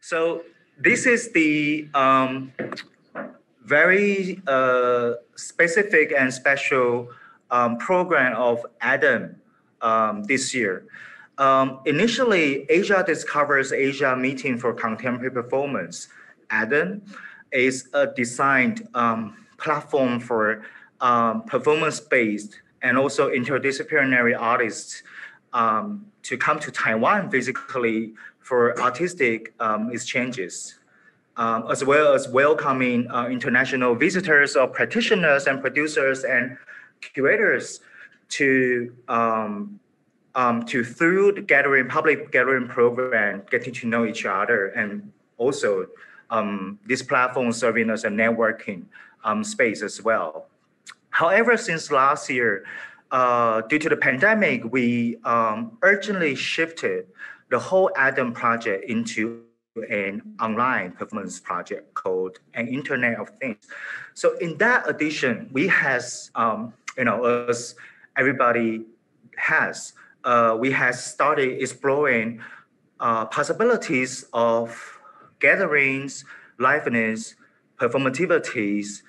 So this is the um, very uh, specific and special um, program of ADAM um, this year. Um, initially, Asia Discovers Asia Meeting for Contemporary Performance, ADAM, is a designed um, platform for um, performance-based and also interdisciplinary artists to come to Taiwan physically for artistic um, exchanges, um, as well as welcoming uh, international visitors or practitioners and producers and curators to um, um, to through the gathering public gathering program, getting to know each other, and also um, this platform serving as a networking um, space as well. However, since last year, uh, due to the pandemic, we urgently shifted the whole ADAM project into an online performance project called an Internet of Things. So in that addition, we has, um, you know, as everybody has, uh, we have started exploring uh, possibilities of gatherings, liveness, performativities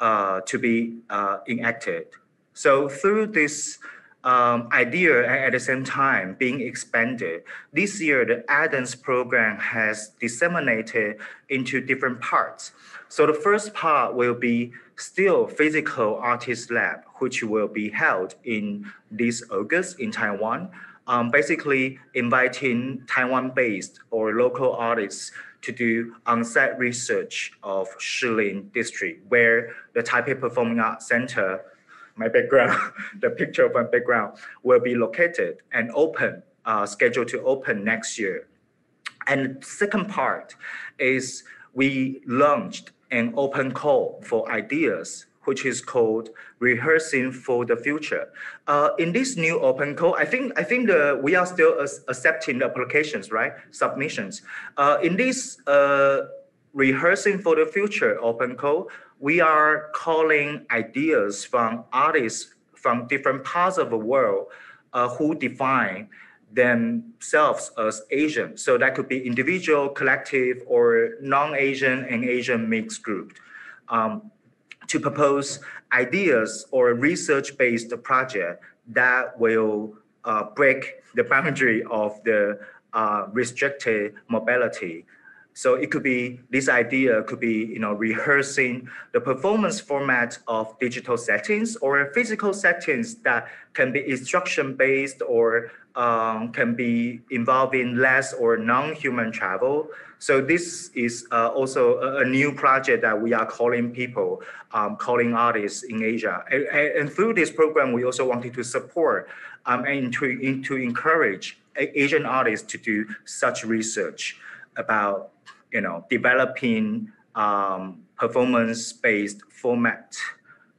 uh, to be uh, enacted. So through this um, idea at the same time being expanded, this year the ADAMS program has disseminated into different parts. So the first part will be still physical artist lab, which will be held in this August in Taiwan. Um, basically inviting Taiwan-based or local artists to do on-site research of Shilin district, where the Taipei Performing Arts Center, my background, the picture of my background, will be located and open, uh, scheduled to open next year. And second part is we launched an open call for ideas, which is called rehearsing for the future. Uh, in this new open call, I think I think the, we are still accepting the applications, right? Submissions. Uh, in this uh, rehearsing for the future open call, we are calling ideas from artists from different parts of the world uh, who define themselves as Asian. So that could be individual, collective, or non-Asian and Asian mixed group. Um, to propose ideas or research-based project that will uh, break the boundary of the uh, restricted mobility so it could be this idea could be you know rehearsing the performance format of digital settings or physical settings that can be instruction based or um, can be involving less or non-human travel. So this is uh, also a, a, new project that we are calling people, um, calling artists in Asia. And, and, through this program, we also wanted to support um, and to, to encourage Asian artists to do such research about you know, developing um, performance-based format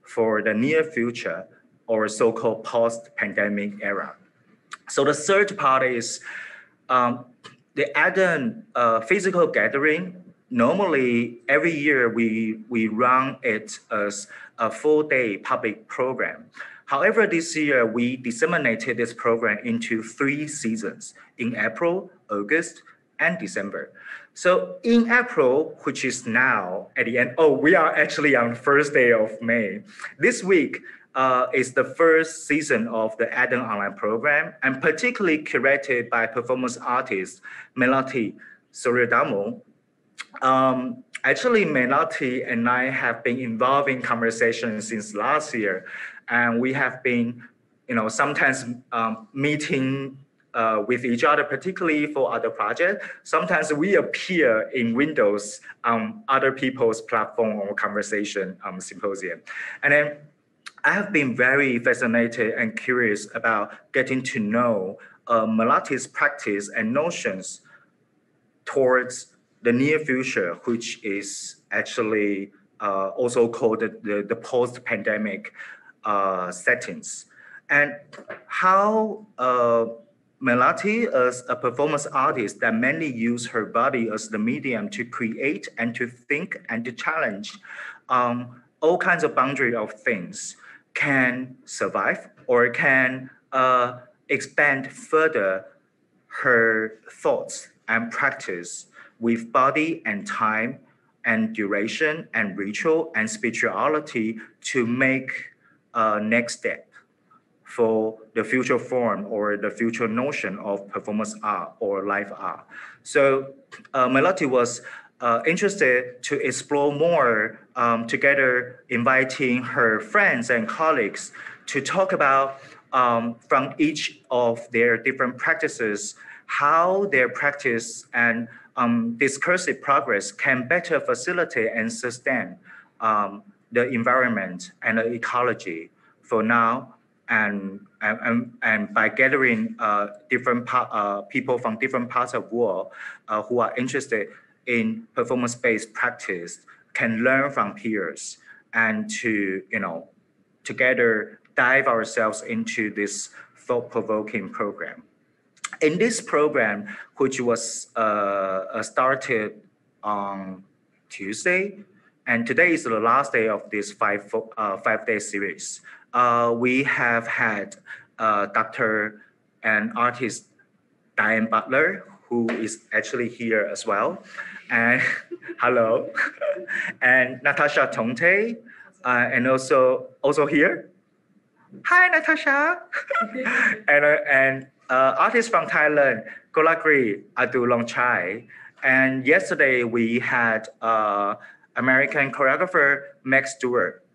for the near future or so-called post-pandemic era. So the third part is um, the ADAM uh, physical gathering. Normally, every year we, we run it as a full-day public program. However, this year we disseminated this program into three seasons in April, August, and December. So in April, which is now at the end, oh, we are actually on the first day of May. This week uh, is the first season of the ADAM online program and particularly curated by performance artist Melati Suryodarmo. Um, actually, Melati and I have been involved in conversations since last year, and we have been, you know, sometimes um, meeting uh, with each other, particularly for other projects. Sometimes we appear in windows on other people's platform or conversation um, symposium. And then I have been very fascinated and curious about getting to know uh, Melati's practice and notions towards the near future, which is actually uh, also called the, the, the post-pandemic uh, settings. And how uh, Melati is a performance artist that mainly use her body as the medium to create and to think and to challenge um, all kinds of boundary of things. Can survive or can uh, expand further her thoughts and practice with body and time and duration and ritual and spirituality to make a next step for the future form or the future notion of performance art or life art. So uh, Melati was uh, interested to explore more um, together, inviting her friends and colleagues to talk about um, from each of their different practices, how their practice and um, discursive progress can better facilitate and sustain um, the environment and the ecology for now and and, and by gathering uh, different uh, people from different parts of the world uh, who are interested in performance-based practice can learn from peers and to you know together dive ourselves into this thought-provoking program. In this program, which was uh, started on Tuesday, and today is the last day of this five uh, five day series. Uh, we have had uh, Dr. and artist Diane Butler, who is actually here as well, and hello, and Natasha Tontey, uh, and also also here. Hi, Natasha. and uh, and uh, artist from Thailand, Korakrit Arunanondchai. And yesterday we had uh, American choreographer Meg Stuart.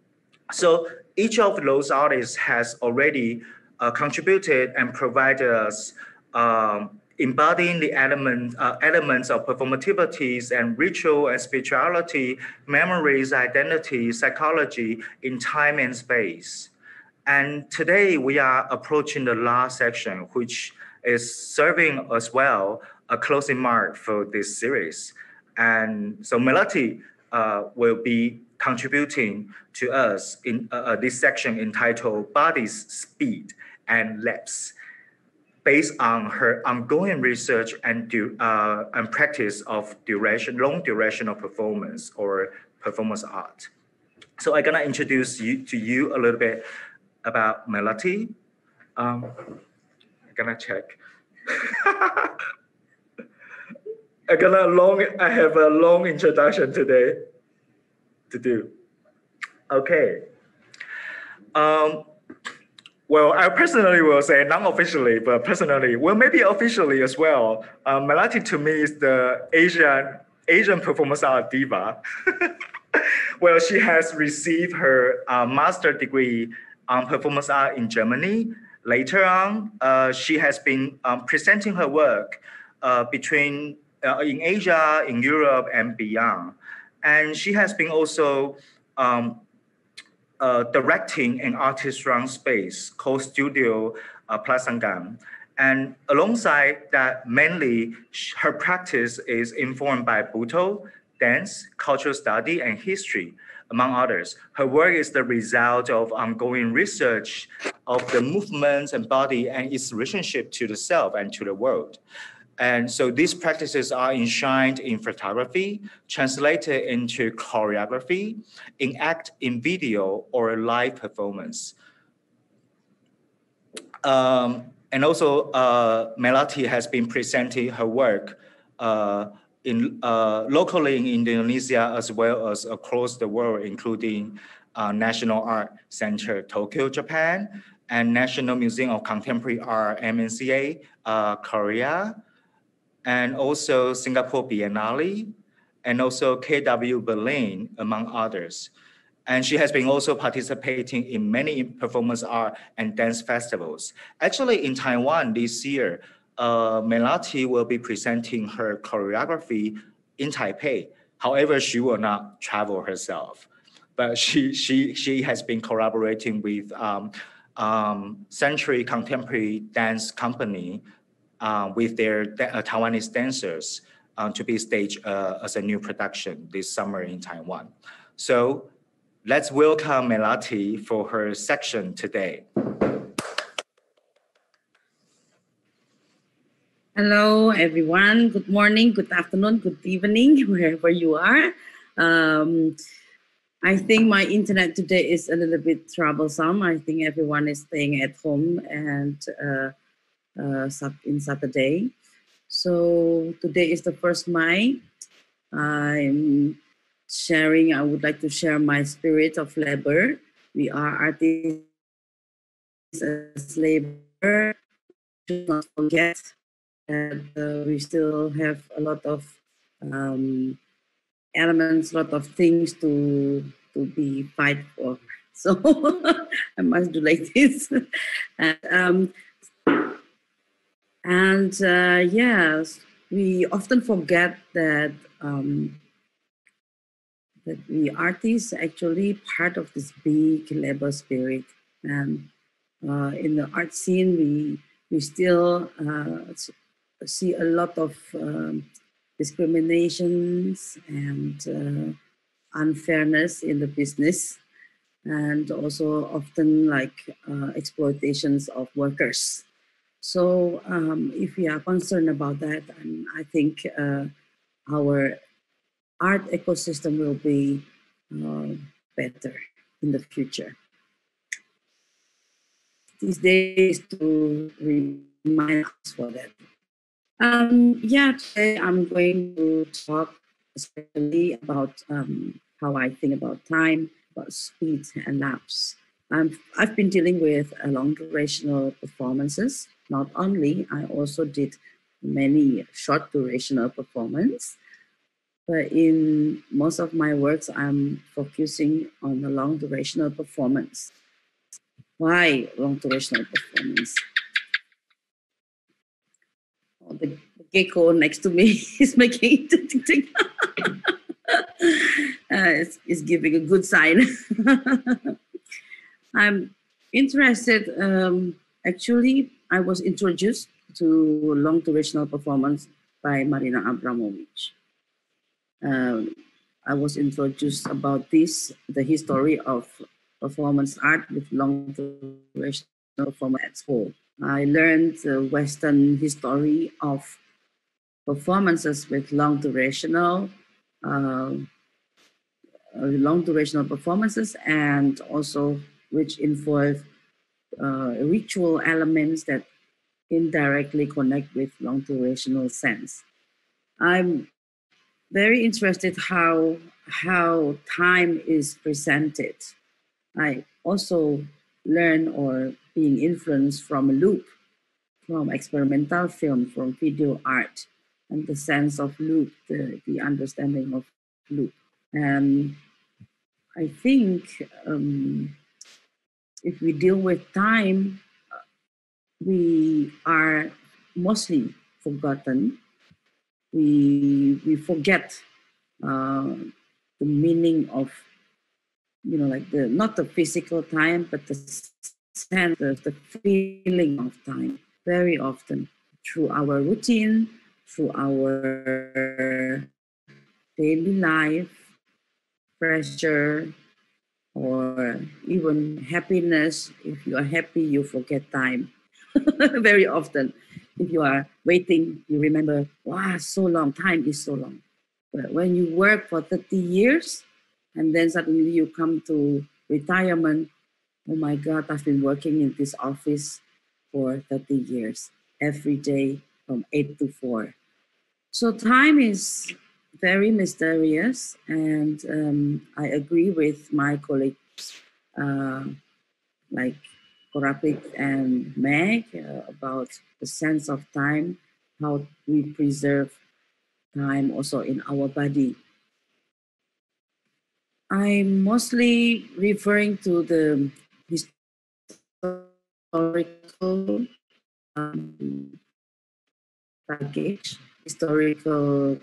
So each of those artists has already uh, contributed and provided us um, embodying the element, uh, elements of performativities and ritual and spirituality, memories, identity, psychology in time and space. And today we are approaching the last section, which is serving as well a closing mark for this series. And so Melati uh, will be contributing to us in uh, uh this section entitled Bodies, Speed, and Lapse based on her ongoing research and, uh, and practice of duration, long duration of performance or performance art. So I'm gonna introduce you to you a little bit about Melati. Um, I'm gonna check. I'm gonna long. I have a long introduction today to do. Okay. Um, well, I personally will say non-officially, but personally, well, maybe officially as well. Um, Melati to me is the Asian Asian performance art diva. well, she has received her uh, master degree on performance art in Germany. Later on, uh, she has been um, presenting her work uh, between uh, in Asia, in Europe, and beyond. And she has been also um, uh, directing an artist-run space called Studio uh, Plesungan. And alongside that, mainly her practice is informed by Butoh, dance, cultural study, and history, among others. Her work is the result of ongoing research of the movements and body and its relationship to the self and to the world. And so these practices are enshrined in photography, translated into choreography, in act, in video, or live performance. Um, and also, uh, Melati has been presenting her work uh, in uh, locally in Indonesia as well as across the world, including uh, National Art Center Tokyo, Japan, and National Museum of Contemporary Art (MMCA) uh, Korea, and also Singapore Biennale, and also KW Berlin, among others. And she has been also participating in many performance art and dance festivals. Actually, in Taiwan this year, uh, Melati will be presenting her choreography in Taipei. However, she will not travel herself, but she she she has been collaborating with um, um, Century Contemporary Dance Company uh, with their uh, Taiwanese dancers uh, to be staged uh, as a new production this summer in Taiwan. So let's welcome Melati for her section today. Hello, everyone. Good morning, good afternoon, good evening, wherever you are. Um, I think my internet today is a little bit troublesome. I think everyone is staying at home and uh, uh, in Saturday. So today is the first May. I'm sharing, I would like to share my spirit of labor. We are artists as labor. Do not forget that uh, we still have a lot of um, elements, a lot of things to to be fight for. So I must do like this. and, um, and uh, yes, we often forget that um, that we artists actually part of this big labor spirit. And uh, in the art scene, we we still uh, see a lot of um, discriminations and uh, unfairness in the business and also often like uh, exploitations of workers. So um, if we are concerned about that, and I think uh, our art ecosystem will be uh, better in the future. These days to remind us for that. Um, yeah, today I'm going to talk especially about um, how I think about time, about speed and lapse. Um, I've been dealing with long durational performances. Not only, I also did many short durational performance. But in most of my works, I'm focusing on the long durational performance. Why long durational performance? Oh, the gecko next to me is making tick, uh, it's, it's giving a good sign. I'm interested. Um, actually, I was introduced to long durational performance by Marina Abramovic. Um, I was introduced about this, the history of performance art with long durational performance at school. I learned the Western history of performances with long durational, uh, long durational performances, and also which involve uh, ritual elements that indirectly connect with long durational sense. I'm very interested how how time is presented. I also learn or being influenced from a loop, from experimental film, from video art, and the sense of loop, the, the understanding of loop. And I think um, if we deal with time, we are mostly forgotten. We we forget uh, the meaning of you know like the not the physical time, but the sense, of the feeling of time. Very often through our routine, through our daily life, pressure, or even happiness. If you are happy, you forget time very often. If you are waiting, you remember, wow, so long, time is so long. But when you work for 30 years and then suddenly you come to retirement, oh my God, I've been working in this office for 30 years, every day from 8 to 4. So time is very mysterious, and um, I agree with my colleagues uh, like Korakrit and Meg uh, about the sense of time, how we preserve time also in our body. I'm mostly referring to the historical um, baggage, historical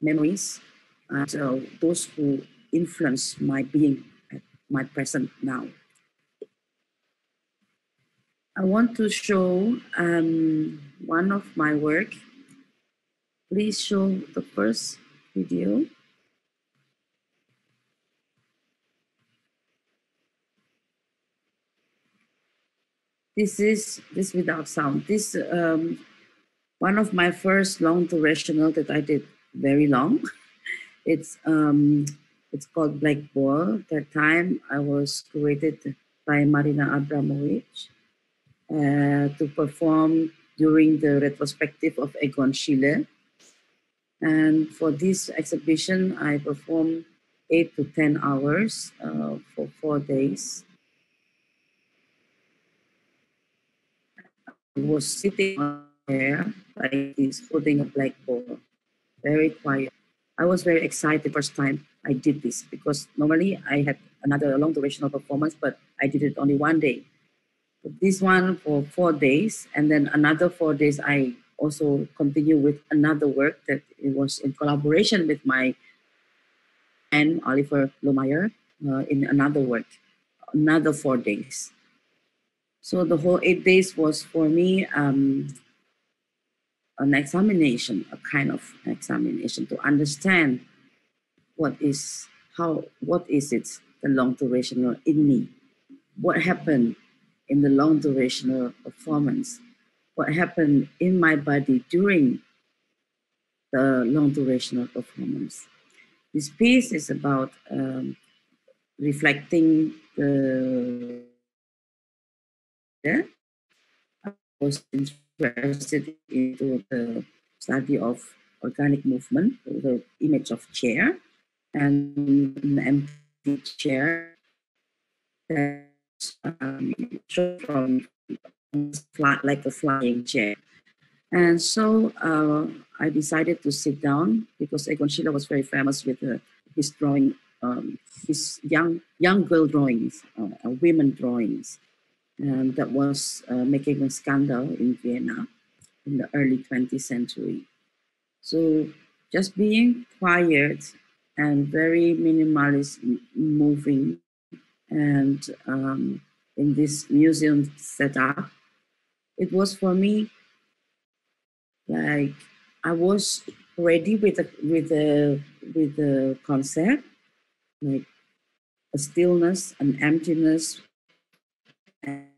memories, and uh, those who influence my being at my present now. I want to show um, one of my work. Please show the first video. This is this without sound. This um, one of my first long durational that I did very long. It's um, it's called Black Ball. That time I was created by Marina Abramovic uh, to perform during the retrospective of Egon Schiele. And for this exhibition, I performed eight to 10 hours uh, for four days. I was sitting there like this, holding a blackboard, very quiet. I was very excited the first time I did this because normally I had another long durational performance, but I did it only one day. But this one for four days, and then another four days I also continue with another work that it was in collaboration with my and Oliver Lohmeyer uh, in another work, another four days. So the whole eight days was for me um, an examination, a kind of examination to understand what is how what is it the long durational in me, what happened in the long durational performance, what happened in my body during the long durational performance. This piece is about um, reflecting the. Yeah, interested into the study of organic movement, the image of chair, and an empty chair that's um, from flat like a flying chair. And so uh, I decided to sit down because Egon Schiele was very famous with uh, his drawing, um, his young young girl drawings, uh, women drawings, and that was uh, making a scandal in Vienna in the early 20th century. So just being quiet and very minimalist moving, and um, in this museum setup, it was for me like I was ready with the with the with the concept, like a stillness, an emptiness, and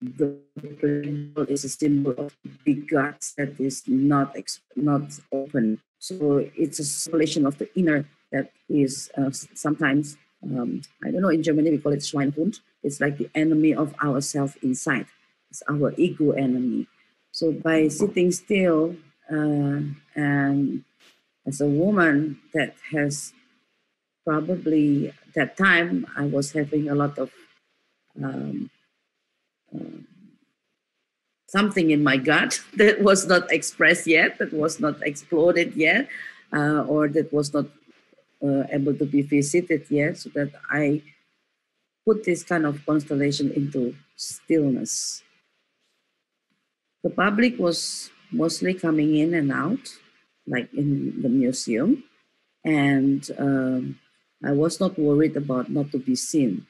the principle is a symbol of big guts that is not not open. So it's a solution of the inner that is uh, sometimes um, I don't know in Germany we call it Schweinehund. It's like the enemy of ourself inside. It's our ego enemy. So by sitting still uh, and as a woman that has probably that time I was having a lot of um, something in my gut that was not expressed yet, that was not exploded yet, uh, or that was not uh, able to be visited yet, so that I put this kind of constellation into stillness the public was mostly coming in and out, like in the museum. And um, I was not worried about not to be seen.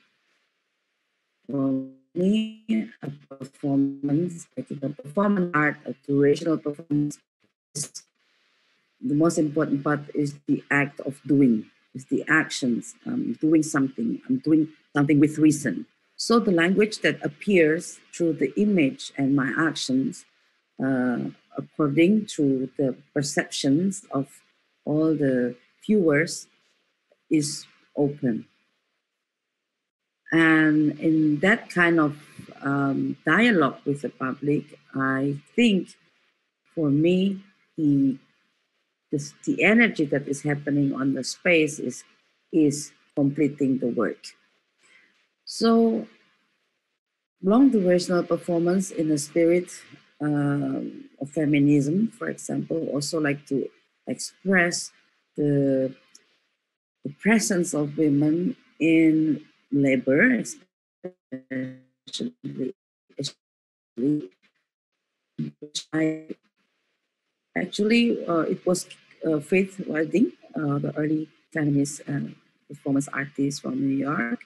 Me, a performance, a performance art, a durational performance, the most important part is the act of doing, is the actions, doing something. I'm doing something with reason. So the language that appears through the image and my actions, uh, according to the perceptions of all the viewers, is open. And in that kind of um, dialogue with the public, I think for me, the, the, energy that is happening on the space is, is completing the work. So long durational performance in the spirit uh, of feminism, for example, also like to express the, the presence of women in labor, especially, actually, uh, it was uh, Faith Wilding, uh, the early feminist performance artist from New York,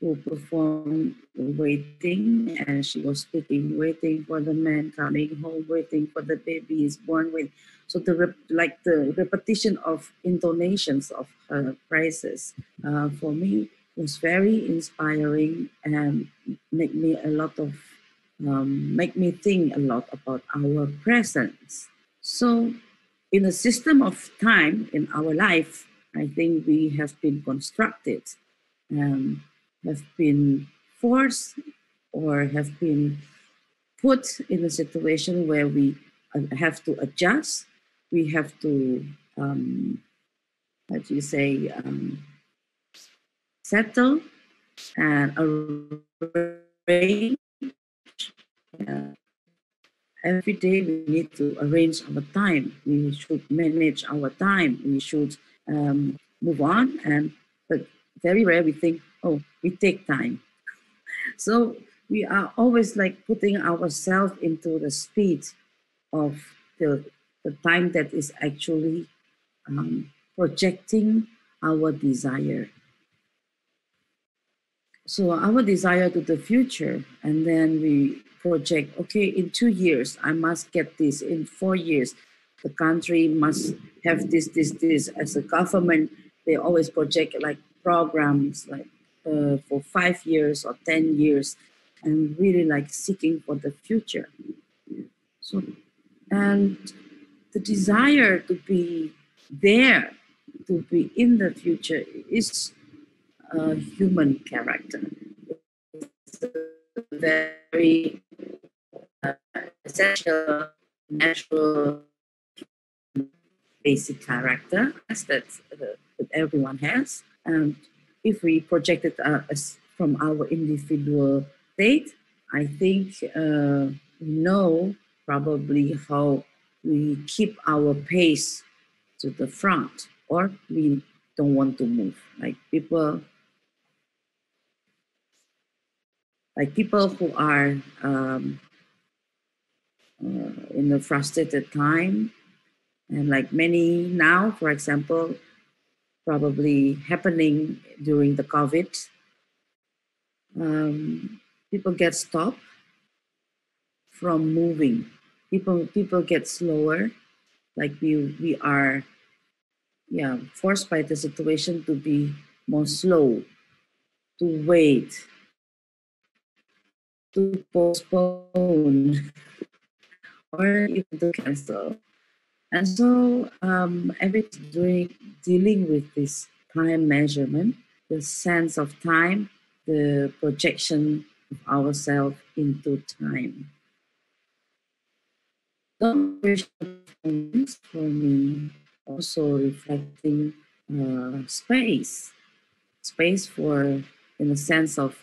who performed waiting and she was speaking waiting for the man coming home waiting for the baby is born with so the rep- like the repetition of intonations of her praises uh, for me was very inspiring and make me a lot of um, make me think a lot about our presence. So in a system of time in our life i think we have been constructed um, have been forced or have been put in a situation where we uh, have to adjust, we have to, um, how do you say, um, settle and arrange. Uh, every day we need to arrange our time. We should manage our time. We should um, move on. And but very rare we think, oh, we take time. So we are always like putting ourselves into the speed of the, the time that is actually um, projecting our desire. So our desire to the future, and then we project, okay, in two years, I must get this. In four years, the country must have this, this, this. As a government, they always project like programs like uh, for five years or 10 years and really like seeking for the future. So, and the desire to be there, to be in the future is a human character. It's a very uh, essential, natural, basic character that, uh, that everyone has. And if we project it uh, from our individual state, I think uh, we know probably how we keep our pace to the front or we don't want to move. Like people, like people who are um, uh, in a frustrated time, and like many now, for example, probably happening during the COVID. Um, people get stopped from moving. People people get slower, like we we are, yeah, forced by the situation to be more slow, to wait, to postpone, or even to cancel. And so um, every during dealing with this time measurement, the sense of time, the projection of ourselves into time. for me also reflecting uh, space, space for in the sense of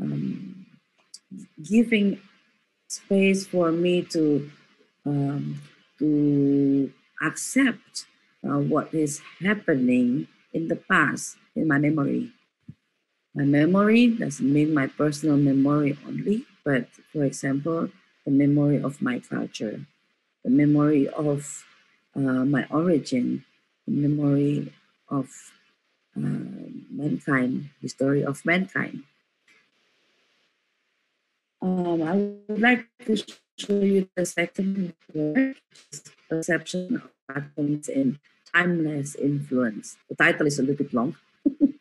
um, giving space for me to um, to accept uh, what is happening in the past in my memory. My memory doesn't mean my personal memory only, but for example, the memory of my culture, the memory of uh, my origin, the memory of uh, mankind, the story of mankind. Um, I would like to show you the second work, Perception of Atoms in Timeless Influence. The title is a little bit long.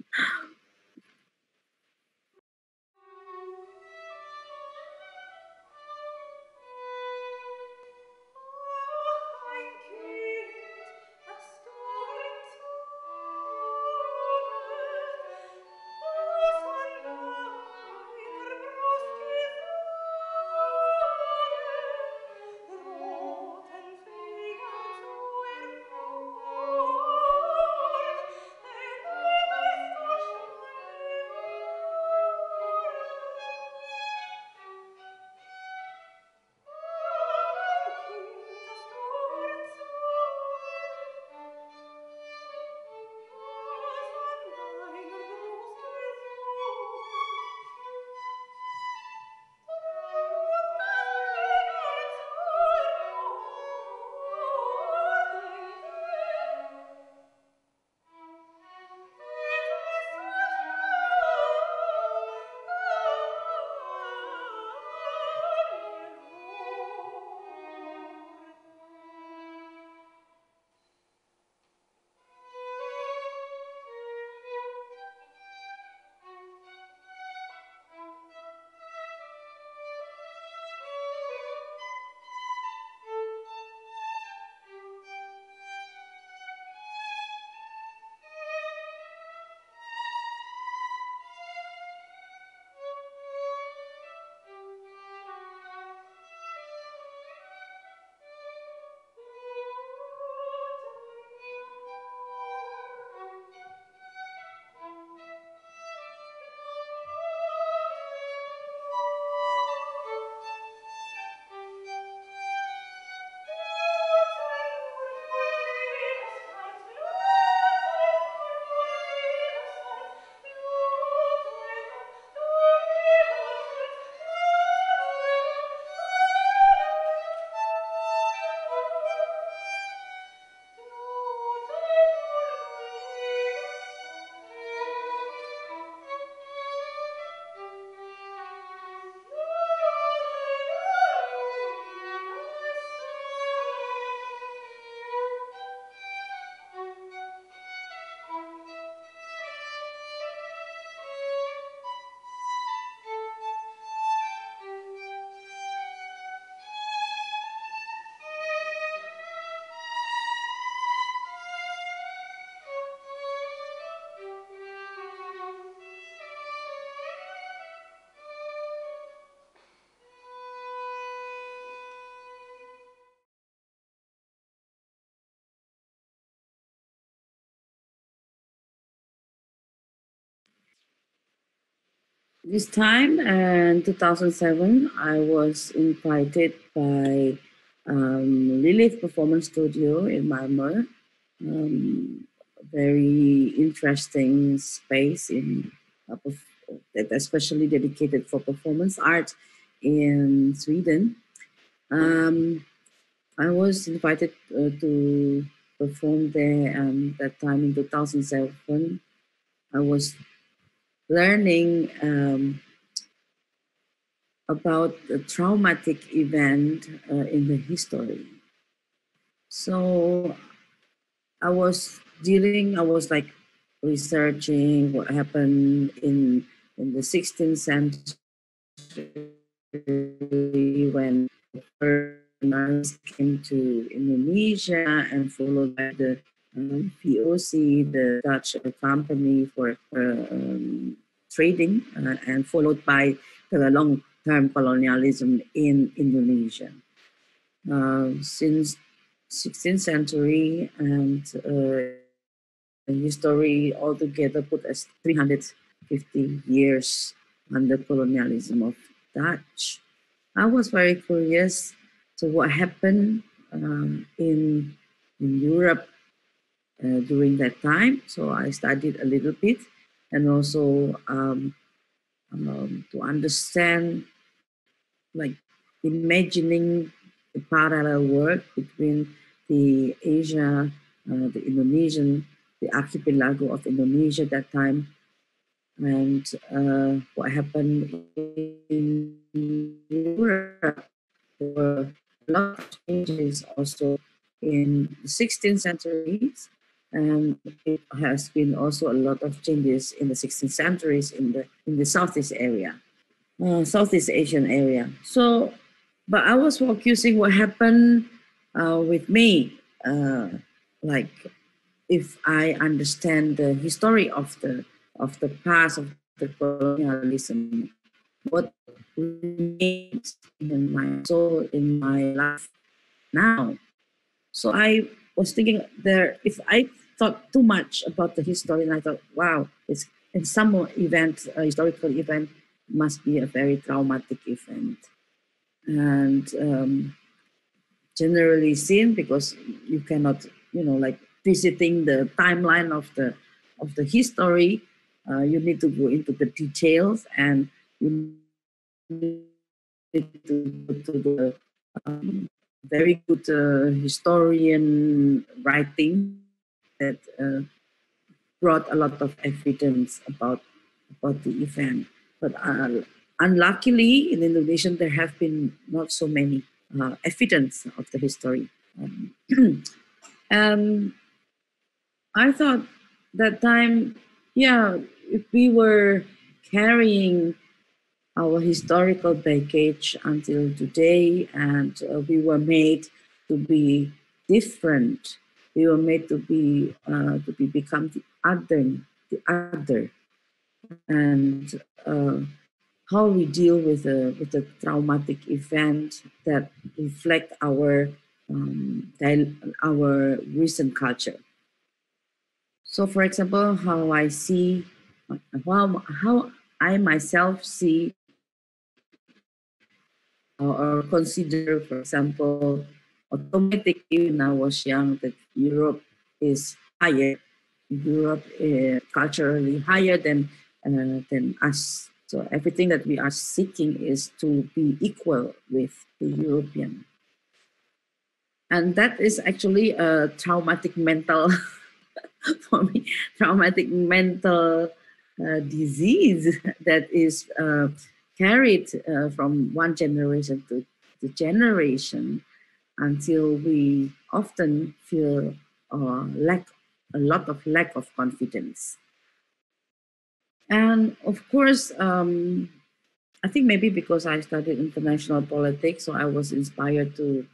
this time in 2007, I was invited by um, Lilith Performance Studio in Malmö. Um, very interesting space in uh, especially dedicated for performance art in Sweden. Um, I was invited uh, to perform there and that time in 2007. I was learning um, about a traumatic event uh, in the history. So I was dealing, I was like researching what happened in in the 16th century when the foreigners came to Indonesia and followed by the VOC, the Dutch company for um, trading, uh, and followed by the long-term colonialism in Indonesia. Uh, since 16th century and uh, history altogether put us 350 years under colonialism of Dutch. I was very curious to what happened um, in, in Europe uh, during that time. So I studied a little bit and also um, um, to understand, like imagining the parallel world between the Asia, uh, the Indonesian the archipelago of Indonesia at that time and uh, what happened in Europe. There were a lot of changes also in the 16th centuries and it has been also a lot of changes in the 16th centuries in the in the Southeast area, uh, Southeast Asian area. So, but I was focusing what happened uh, with me, uh, like if I understand the history of the of the past of the colonialism, what remains in my soul in my life now. So I was thinking there if I thought too much about the history and I thought, wow, it's in some event, a historical event must be a very traumatic event. And um, generally seen because you cannot, you know, like visiting the timeline of the of the history, uh, you need to go into the details and you need to go to the um, very good uh, historian writing that uh, brought a lot of evidence about about the event. But uh, unluckily, in Indonesia, there have been not so many uh, evidence of the history. Um, um, I thought that time, yeah, if we were carrying our historical baggage until today and uh, we were made to be different, we were made to be, uh, to be become the other, the other. And uh, how we deal with a, with a traumatic event that reflect our, um, our recent culture. So, for example, how I see, how, how I myself see or consider, for example, automatically when I was young that Europe is higher, Europe is culturally higher than uh, than us. So everything that we are seeking is to be equal with the European. And that is actually a traumatic mental for me, traumatic mental uh, disease that is uh, carried uh, from one generation to the generation until we often feel uh, lack a lot of lack of confidence. And of course, um, I think maybe because I studied international politics, so I was inspired to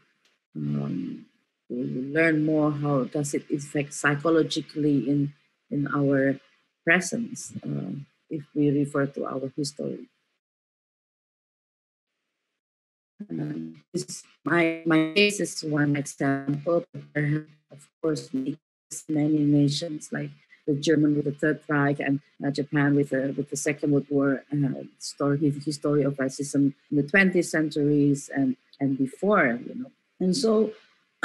um, to learn more how does it affect psychologically in in our presence uh, if we refer to our history. My my case is one example. There have, of course, many nations like the German with the Third Reich and uh, Japan with the with the Second World War uh, story, history of racism in the 20th centuries and and before, you know. And so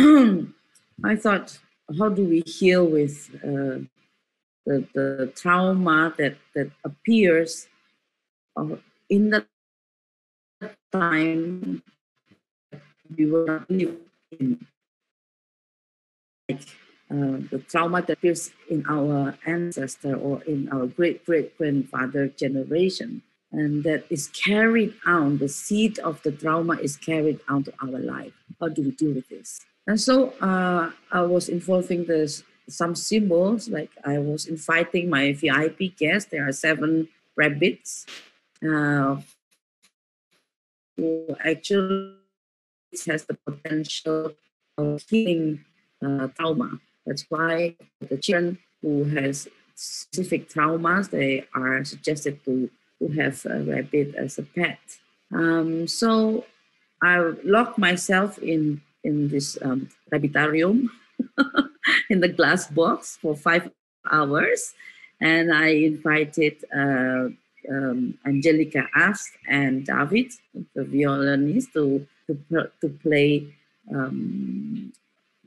I thought, how do we heal with uh, the the trauma that that appears uh, in the time we were living in? Like, uh, the trauma that appears in our ancestor or in our great great grandfather generation and that is carried on the seed of the trauma is carried on to our life how do we deal with this and so uh, i was involving this some symbols like i was inviting my vip guests there are seven rabbits uh, who actually has the potential of healing uh, trauma that's why the children who has specific traumas, they are suggested to, to have a rabbit as a pet. Um, so I locked myself in, in this um, rabbitarium in the glass box for five hours. And I invited uh, um, Angelica Ast and David, the violinist, to, to, to play um,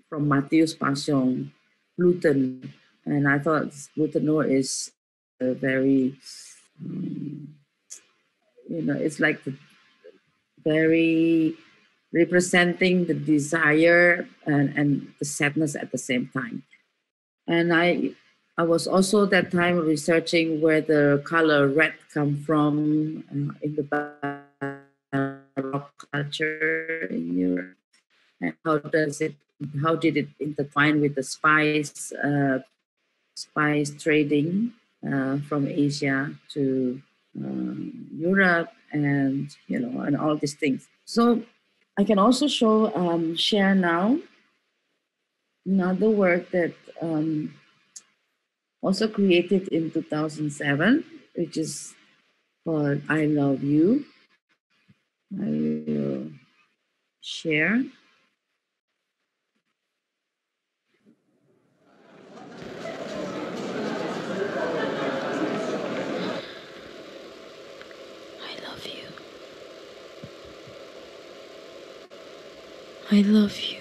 from Matthew's Passion, Blute nur. And I thought Blute nur is a very, um, you know, it's like the very representing the desire and, and the sadness at the same time. And I I was also that time researching where the color red come from uh, in the Baroque culture in Europe, and how does it how did it intertwine with the spice uh, spice trading uh, from Asia to um, Europe and you know and all these things. So I can also show um, share now another work that um, also created in 2007, which is called I Love You. I will share. I love you. I love you.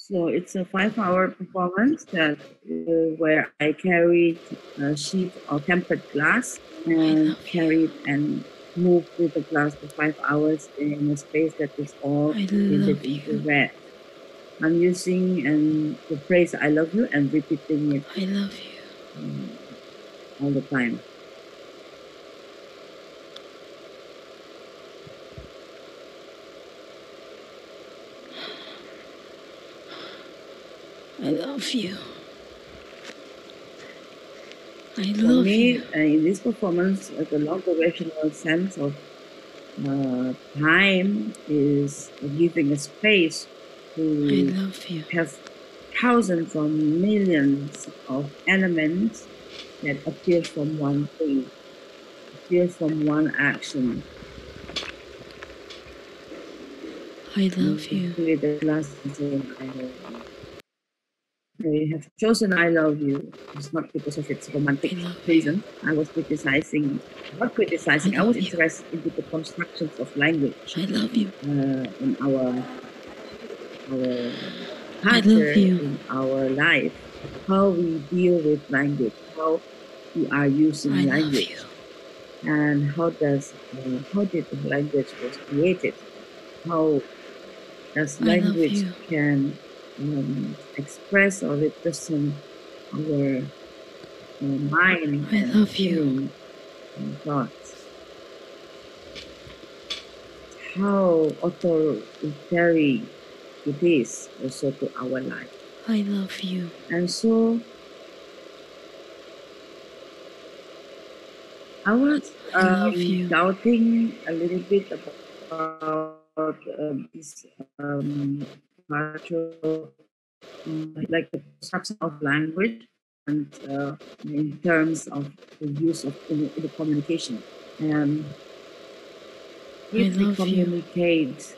So it's a five-hour performance that uh, where I carried a sheet of tempered glass and carried and moved with the glass for five hours in a space that is all painted into red. I'm using and the phrase "I love you" and repeating it. I love you um, all the time. I love you. I For love me, you. uh, in this performance, uh, the long durational sense of uh, time is giving a space I to love you. have thousands or millions of elements that appear from one thing, appear from one action. I love you. With the last saying, I. I have chosen I love you. It's not because of its romantic reason. I was criticizing, not criticizing, I was you. interested into the constructions of language I love you. uh, in our our I culture, you. in our life, how we deal with language, how we are using I language, and how does uh, how did the language was created? How does I language can um, express or represent our uh, mind, I love you. feeling and thoughts? how authoritarian it is also to our life. I love you. And so I was um, doubting a little bit about uh, this um, um, like the construction of language and uh, in terms of the use of in, in the communication. And if we you. communicate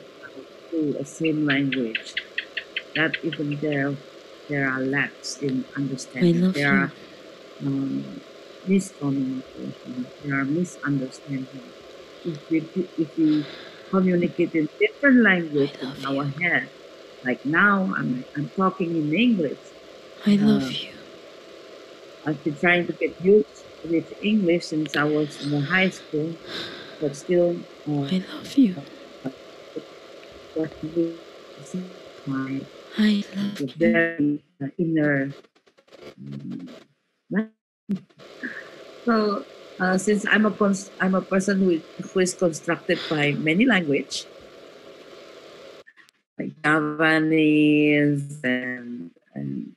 through the same language, that even there there are lacks in understanding. there you. are um, miscommunication. There are misunderstandings. If we if we communicate in different language in our head, like now I'm I'm talking in English. I love Uh, you. I've been trying to get used with English since I was in the high school, but still, uh, I love you. my I love you. very uh, inner. um, so, uh, since I'm a I'm a person who is, who is constructed by many language, like Javanese and and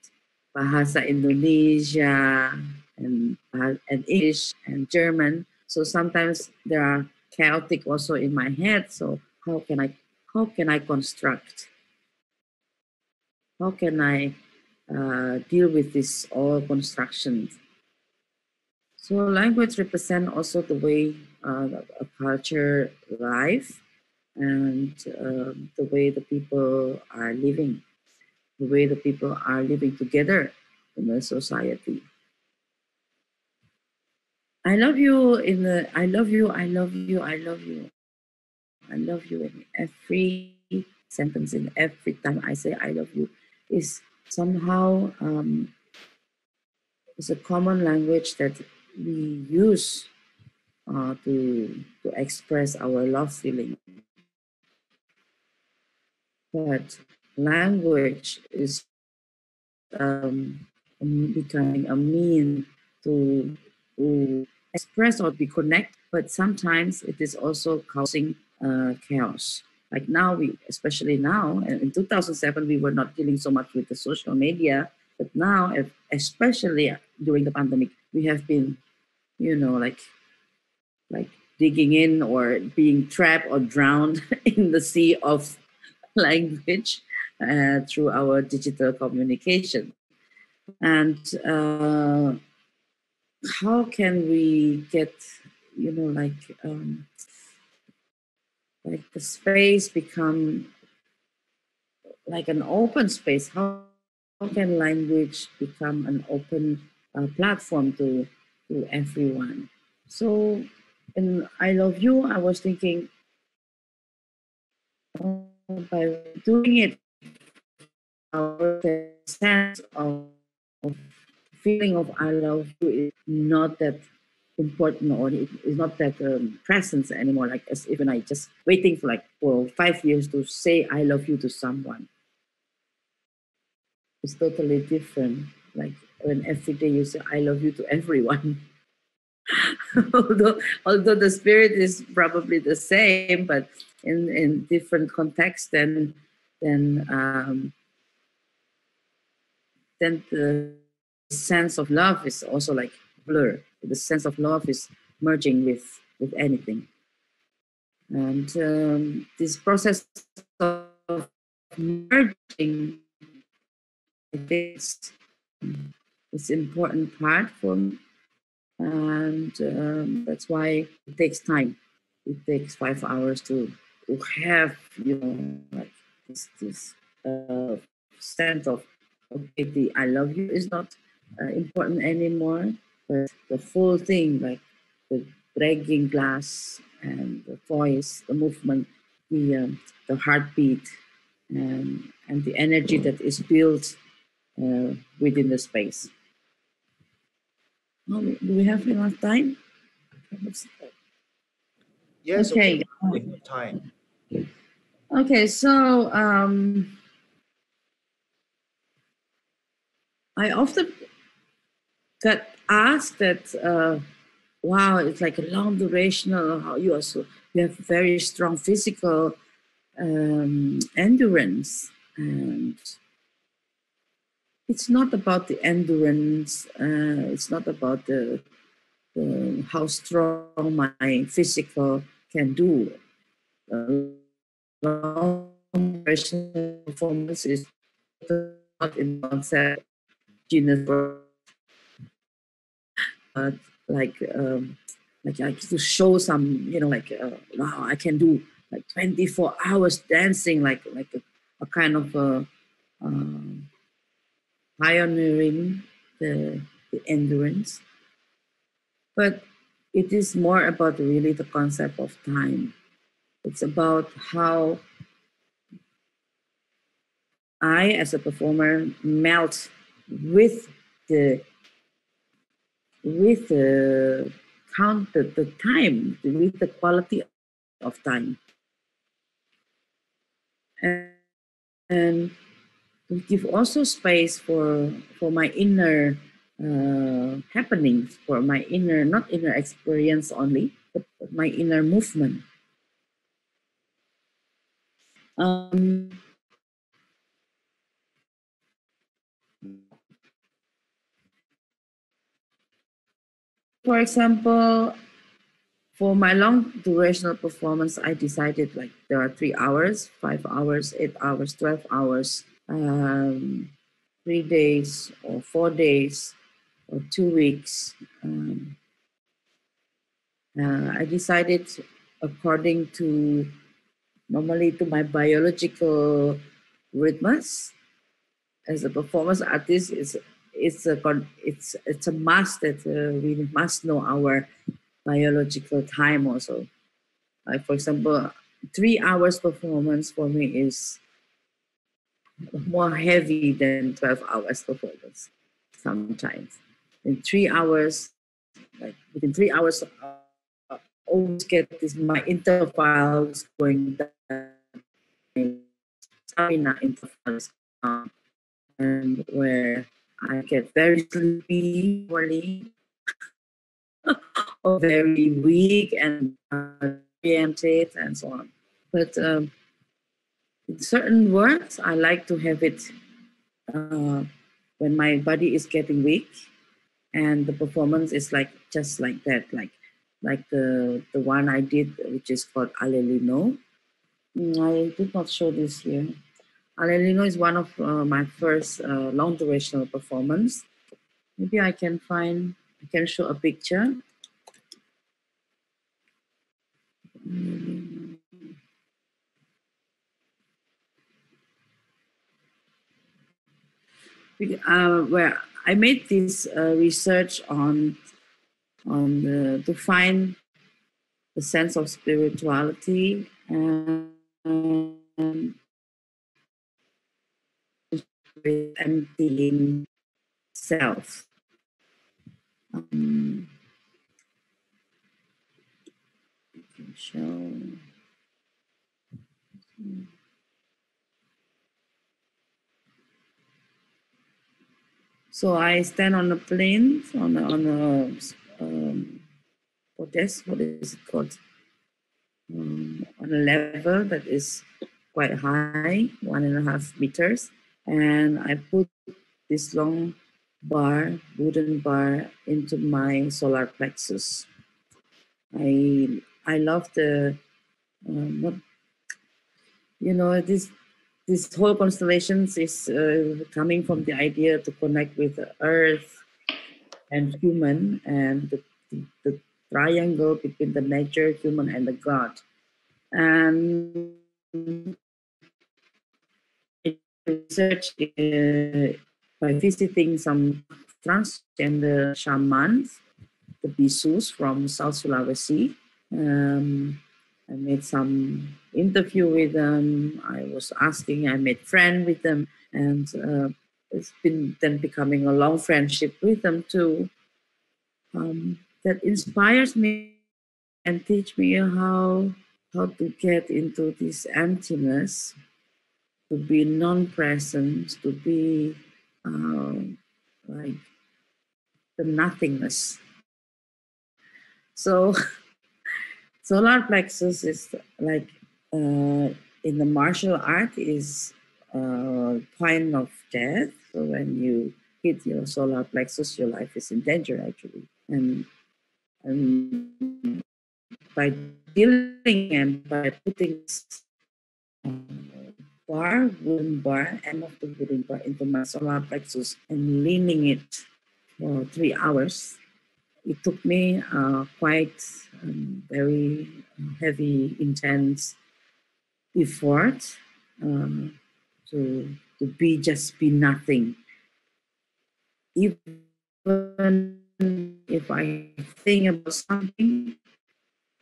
Bahasa Indonesia and and English and German. So sometimes there are chaotic also in my head. So how can I how can I construct? How can I uh, deal with this all constructions? So language represent also the way uh, a culture life and um, the way the people are living, the way the people are living together in a society. I love you in the I love you, I love you, I love you. I love you in every sentence, in every time I say I love you is somehow um, is a common language that we use uh, to to express our love feeling. But language is um, becoming a mean to, to express or be connect, but sometimes it is also causing uh, chaos. Like now, we especially now, in 2007, we were not dealing so much with the social media, but now, especially during the pandemic, we have been, you know, like like digging in or being trapped or drowned in the sea of language uh, through our digital communication. And uh, how can we get, you know, like um, like the space become like an open space? How, how can language become an open uh, platform to to everyone? So, in I love you, I was thinking by doing it, our sense of, of feeling of I love you is not that important or it is not that um, presence anymore. Like as even I just waiting for like for five years to say I love you to someone. It's totally different. Like when every day you say I love you to everyone. although although the spirit is probably the same, but in in different contexts then then um, then the sense of love is also like blur. The sense of love is merging with with anything, and um, this process of merging, I think, is is important part for me and um, that's why it takes time. It takes five hours to, to have you know like this this uh, sense of okay, the I love you is not uh, important anymore, but the full thing like the dragging glass and the voice, the movement, the um, the heartbeat, and and the energy that is built uh, within the space. Oh, do we have enough time? Yes, Okay. okay. Time. Okay, so um, I often got asked that uh, wow, it's like a long durational. How you also you have very strong physical um, endurance, and it's not about the endurance. Uh, it's not about the, the how strong my physical can do. Uh, long performance is not in concept genus but like um, like I to show some you know like uh, wow I can do like 24 hours dancing like like a, a kind of a, um, pioneering the, the endurance. But it is more about really the concept of time it's about how I, as a performer, melt with the with the count the, the time, with the quality of time. And, and give also space for for my inner uh, happenings, for my inner, not inner experience only, but my inner movement. Um, for example, for my long durational performance, I decided like there are three hours, five hours, eight hours, 12 hours, um, three days or four days or two weeks. Um, uh, I decided according to normally to my biological rhythms. As a performance artist, it's it's a it's it's a must that uh, we must know our biological time also. Like for example, three hours performance for me is more heavy than 12 hours performance sometimes. In three hours, like within three hours, always get this my intervals going down, stamina intervals, um, and where I get very sleepy early or very weak and uh, and so on. But um, in certain words, I like to have it uh, when my body is getting weak and the performance is like just like that, like like the the one I did, which is called Alelino. Mm, I did not show this here. Alelino is one of uh, my first uh, long durational performance. Maybe I can find, I can show a picture. Uh, where I made this uh, research on on the, to find the sense of spirituality and, emptying self. Um, show. So I stand on the plane, on a, on a um, what is what is it called? Um, on a level that is quite high, one and a half meters, and I put this long bar, wooden bar, into my solar plexus. I I love the um, what you know this this whole constellations is uh, coming from the idea to connect with the earth and human and the, the, triangle between the nature, human, and the God. And research uh, by visiting some transgender shamans, the Bissus from South Sulawesi. Um, I made some interview with them. I was asking, I made friend with them, and uh, it's been then becoming a long friendship with them too. Um, that inspires me and teach me how how to get into this emptiness to be non-present, to be uh, like the nothingness. So solar plexus is like uh, in the martial art is uh, point of death. So when you hit your solar plexus, your life is in danger actually. And, and by dealing and by putting bar, wooden bar, end of the wooden bar into my solar plexus and leaning it for three hours. It took me uh, quite um, very heavy, intense effort um, to to be just be nothing. Even if I think about something,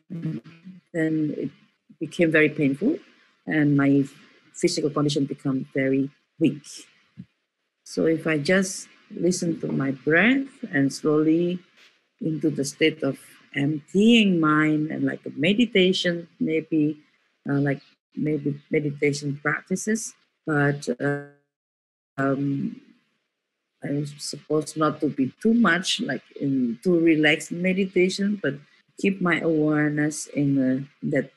then it became very painful, and my physical condition become very weak. So if I just listen to my breath and slowly into the state of emptying mind and like a meditation, maybe uh, like maybe meditation practices, but um, I'm supposed not to be too much like in too relaxed meditation, but keep my awareness in uh, that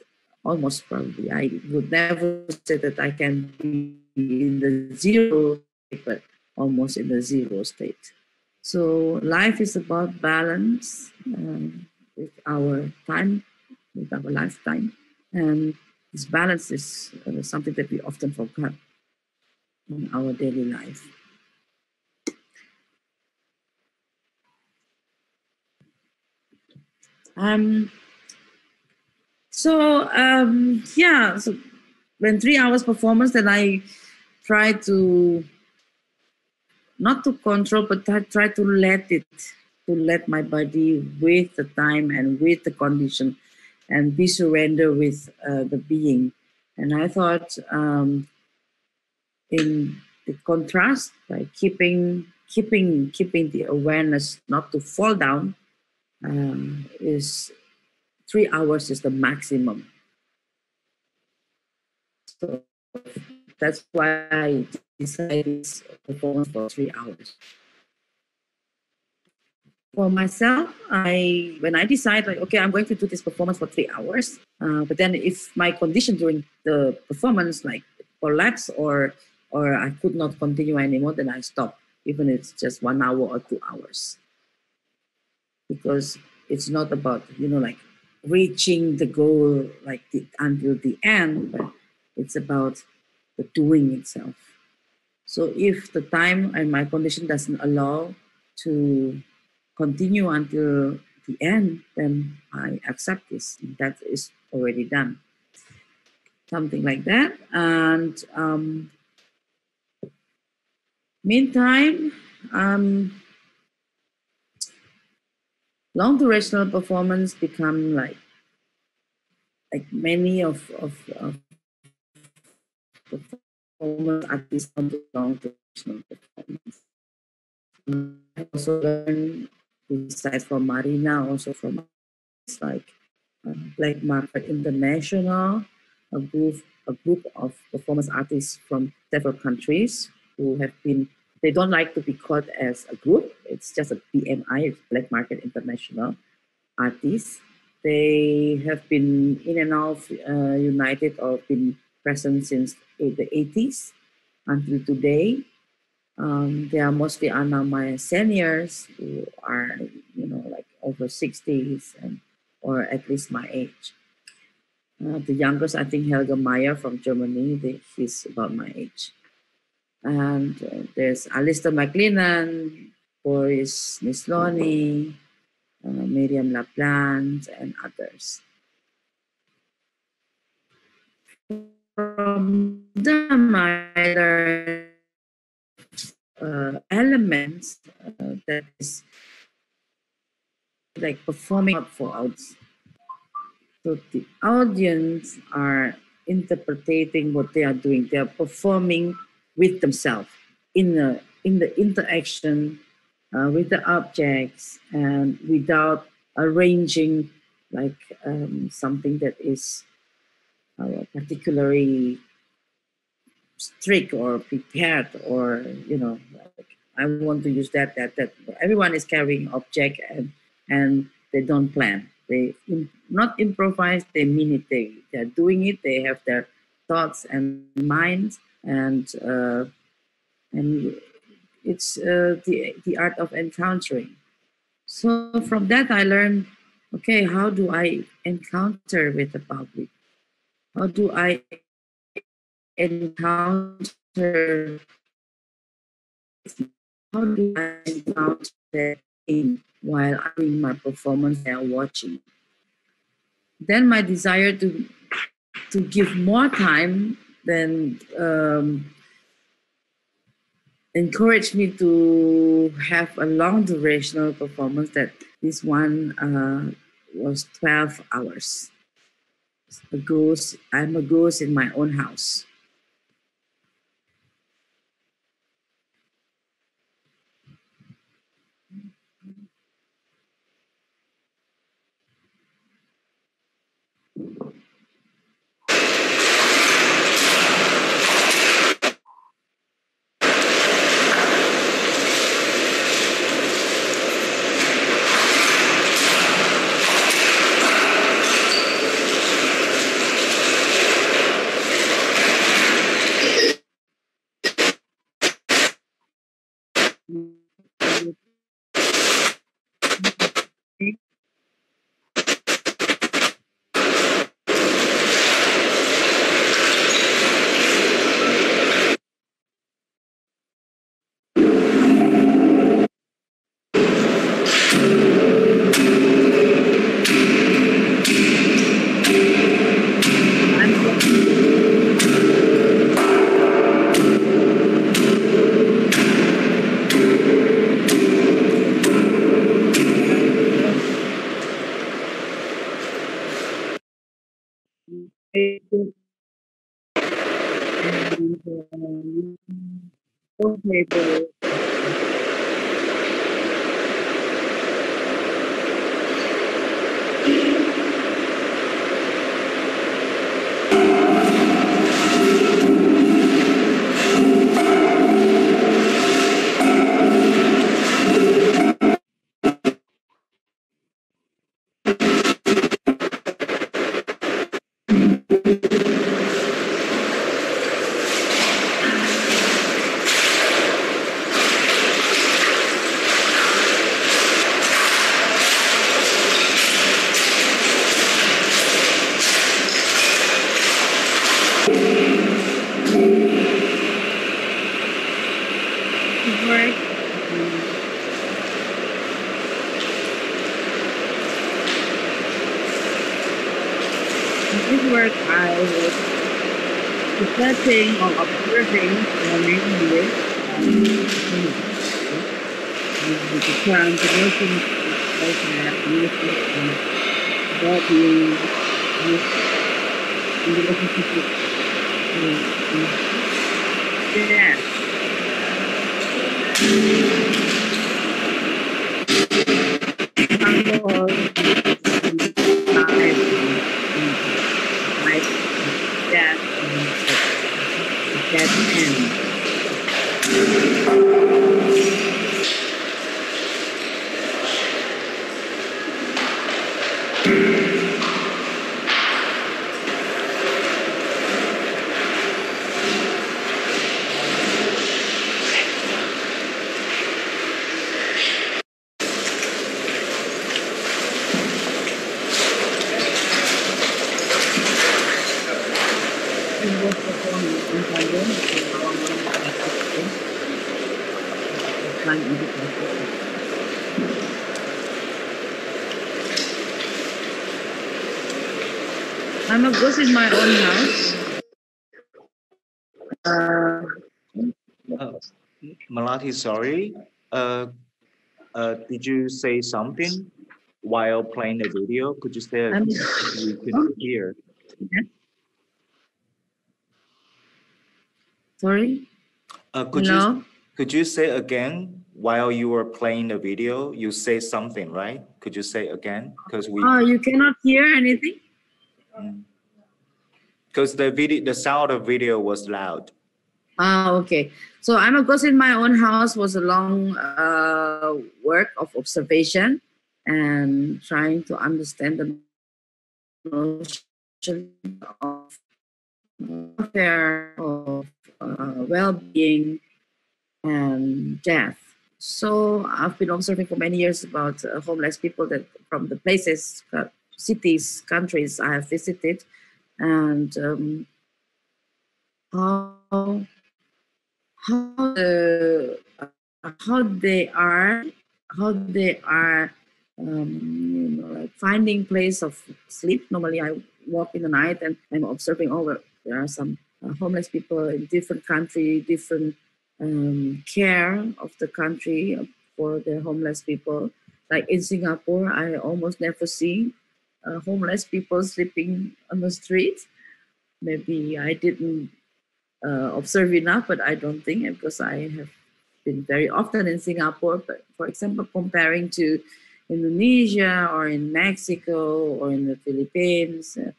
almost probably I would never say that I can be in the zero, but almost in the zero state. So life is about balance um, with our time, with our lifetime, and this balance is uh, something that we often forget in our daily life. Um, so um, yeah, so when three hours performance, then I try to not to control, but I try to let it, to let my body with the time and with the condition, and be surrender with uh, the being. And I thought um, in the contrast by keeping keeping keeping the awareness not to fall down um, is three hours is the maximum. So that's why I decided performance for three hours. For myself, I when I decide like okay, I'm going to do this performance for three hours. Uh, but then if my condition during the performance like collapse or or I could not continue anymore, then I stop, even if it's just one hour or two hours. Because it's not about you know like reaching the goal like the, until the end, but it's about the doing itself. So if the time and my condition doesn't allow to continue until the end, then I accept this. That is already done. Something like that. And um, meantime, um, long durational performance become like like many of of, of performance artists on the long durational performance. I also learned besides from Marina, also from like uh, Black Market International, a group a group of performance artists from several countries who have been they don't like to be called as a group. It's just a BMI, Black Market International Artists. They have been in and out uh, united or been present since the 80s until today. Um, they are mostly now my seniors who are, you know, like over 60s and or at least my age. Uh, the youngest, I think, Helge Meyer from Germany. She's about my age. And uh, there's Alastair MacLennan, Boris Nieslony, uh, Myriam Laplante, and others. From them, I learned uh, elements uh, that is like performing up for audience. So the audience are interpreting what they are doing. They are performing with themselves in the in the interaction uh, with the objects and without arranging like um, something that is uh, particularly strict or prepared or you know like I want to use that that that everyone is carrying object and and they don't plan They im- not improvise, they mean it. They, they're doing it, they have their thoughts and minds, and, uh, and it's uh, the, the art of encountering. So from that, I learned okay, how do I encounter with the public? How do I encounter how do I encounter in while I'm doing my performance are watching? Then my desire to to give more time then um, encouraged me to have a long durational performance that this one uh, was 12 hours. A ghost, I'm a ghost in my own house. you reflecting or observing for many years. Um, the term devotion is music and well-being in relationship with um, death. alcohol, life, life, death, and death end. It was performed in London, in our own Plan indicated. I'm a ghost in my own house. Uh, Uh, Melati, sorry. Uh, uh, did you say something while playing the video? Could you say I'm- we could hear? sorry? Uh, could you could you say again while you were playing the video? You say something, right? Could you say again? Because we Oh, you cannot hear anything? Because the video the sound of video was loud. Ah, okay. So I'm a ghost in my own house was a long uh, work of observation and trying to understand the notion of welfare, of uh, well-being, and death. So I've been observing for many years about uh, homeless people that from the places, uh, cities, countries I have visited, and um, how how the, how they are how they are um, you know, like finding place of sleep. Normally, I walk in the night and I'm observing. Oh, there are some uh, homeless people in different country, different um, care of the country for the homeless people. Like in Singapore, I almost never see uh, homeless people sleeping on the street. Maybe I didn't uh, observe enough, but I don't think because I have been very often in Singapore. But for example, comparing to Indonesia or in Mexico or in the Philippines, uh,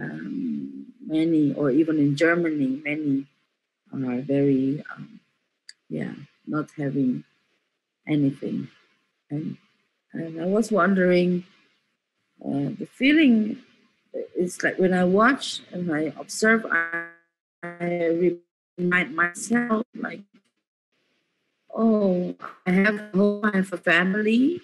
um, many, or even in Germany, many are very um, yeah, not having anything. And, and I was wondering, uh, the feeling is like when I watch and I observe, I, I remind myself like, oh, I have a home, I have a family,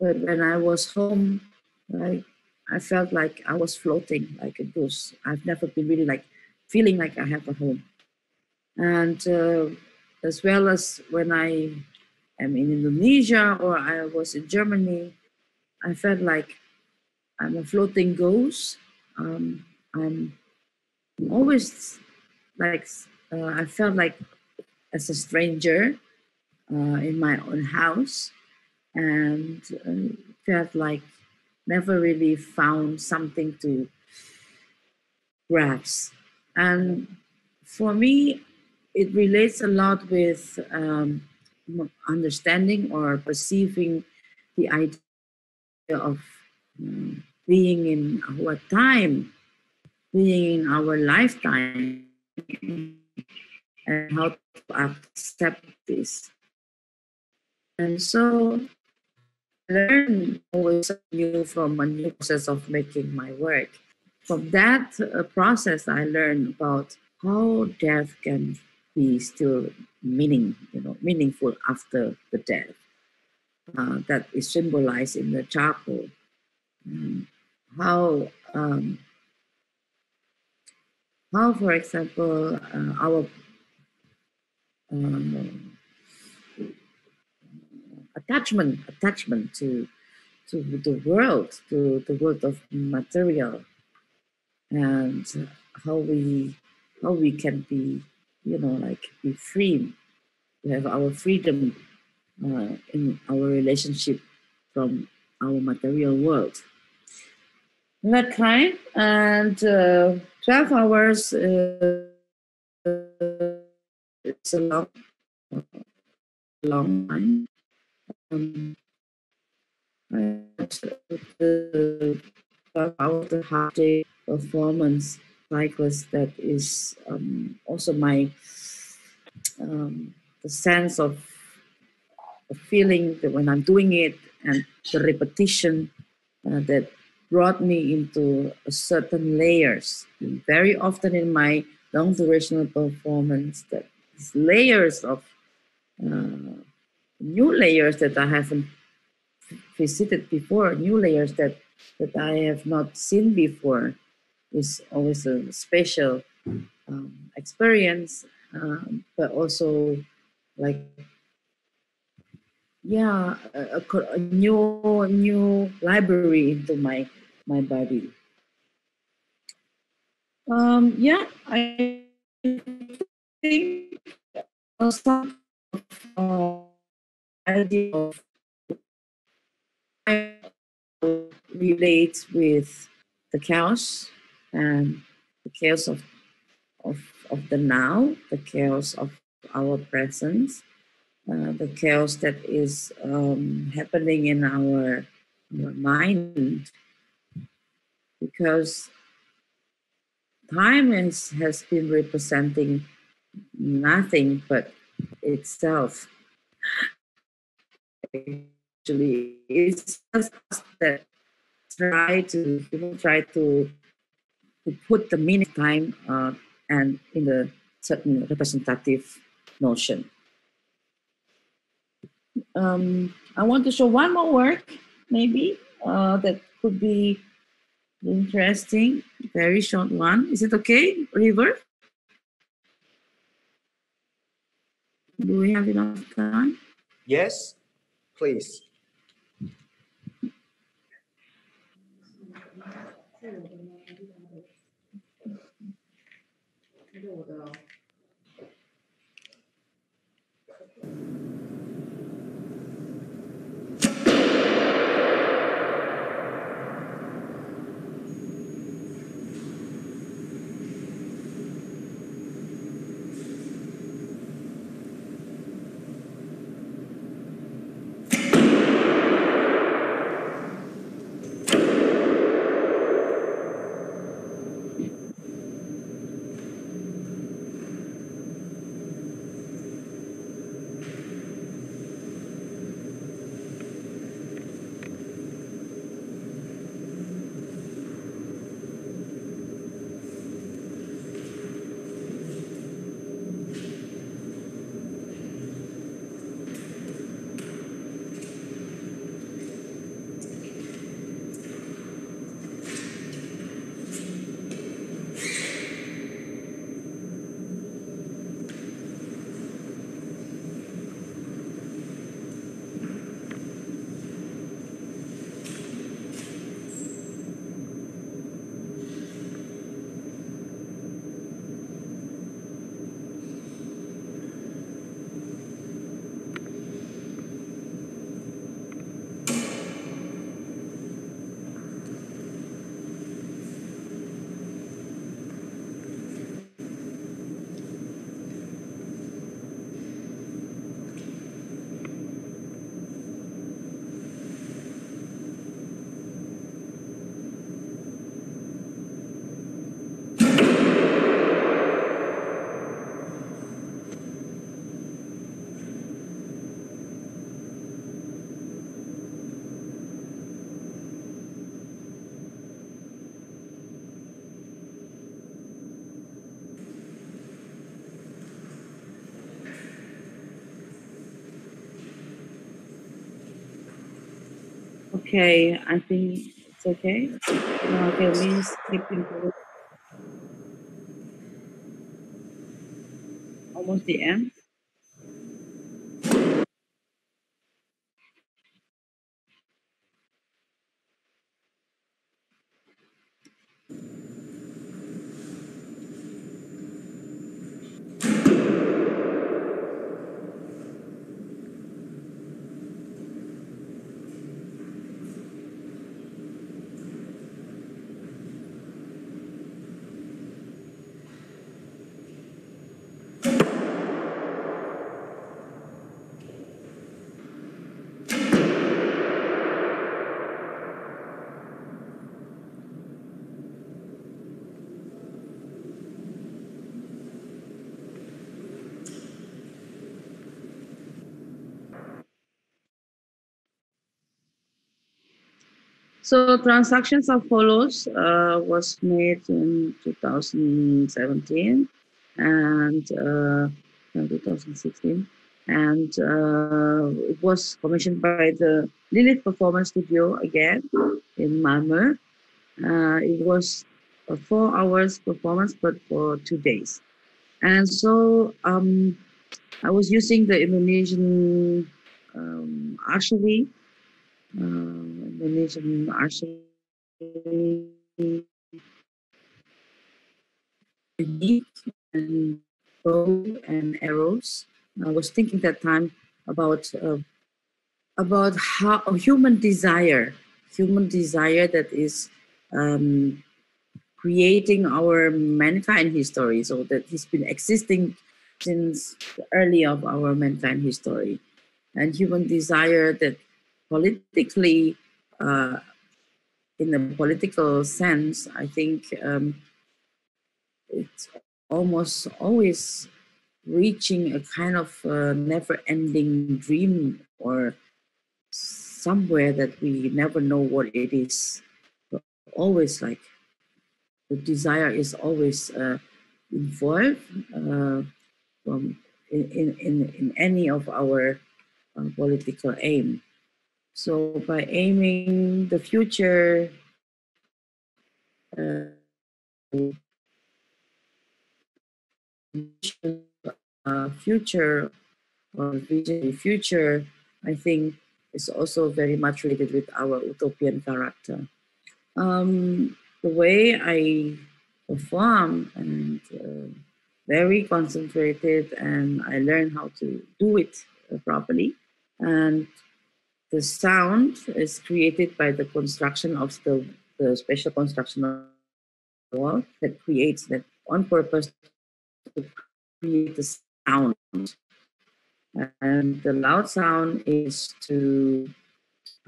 but when I was home, like I felt like I was floating like a goose. I've never been really like feeling like I have a home. And uh, as well as when I am in Indonesia or I was in Germany, I felt like I'm a floating ghost. Um, I'm always like, uh, I felt like as a stranger uh, in my own house and uh, felt like never really found something to grasp. And for me, it relates a lot with um, understanding or perceiving the idea of being in our time, being in our lifetime, and how to accept this. And so learn always new from a new process of making my work. From that uh, process, I learned about how death can be still meaning, you know, meaningful after the death. Uh, that is symbolized in the charcoal. How, um, how, for example, uh, our um, attachment, attachment to to the world, to the world of material, and how we how we can be you know, like be free. We have our freedom uh, in our relationship from our material world. That kind, and uh, 12 hours uh, it's a long, long time. Um, the 12 hours, the half day performance cycles that is um, also my um, the sense of the feeling that when I'm doing it and the repetition uh, that brought me into certain layers. Very often in my long durational performance, that layers of uh, new layers that I haven't visited before, new layers that that I have not seen before is always a special um, experience, um, but also like yeah, a, a, new new library into my my body. Um, yeah, I think uh, idea of I relate with the chaos and the chaos of, of, of the now, the chaos of our presence, uh, the chaos that is um, happening in our, our mind. Because time is, has been representing nothing but itself. actually. It's just that try to people try to to put the meaning time uh, and in the certain representative notion. Um, I want to show one more work, maybe uh, that could be interesting. Very short one. Is it okay, River? Do we have enough time? Yes, please. Okay, I think it's okay. Now can we skip into almost the end? So Transaction of Hollows uh, was made in 2017 and uh, 2016, and uh, it was commissioned by the Lilith Performance Studio again in Malmö. Uh, it was a four hours performance, but for two days. And so um, I was using the Indonesian um, archery uh, Indonesian archery and bow and arrows. I was thinking that time about uh, about how human desire, human desire that is um, creating our mankind history. So that has been existing since the early of our mankind history, and human desire that politically, uh, in the political sense, I think um, it's almost always reaching a kind of uh, never-ending dream or somewhere that we never know what it is. But always like the desire is always uh, involved uh, from in, in, in, any of our uh, political aim. So by aiming the future, uh, uh, future or vision future, I think is also very much related with our utopian character. Um, the way I perform and uh, very concentrated and I learn how to do it properly. And the sound is created by the construction of the, the special construction of the wall that creates that on purpose to create the sound. And the loud sound is to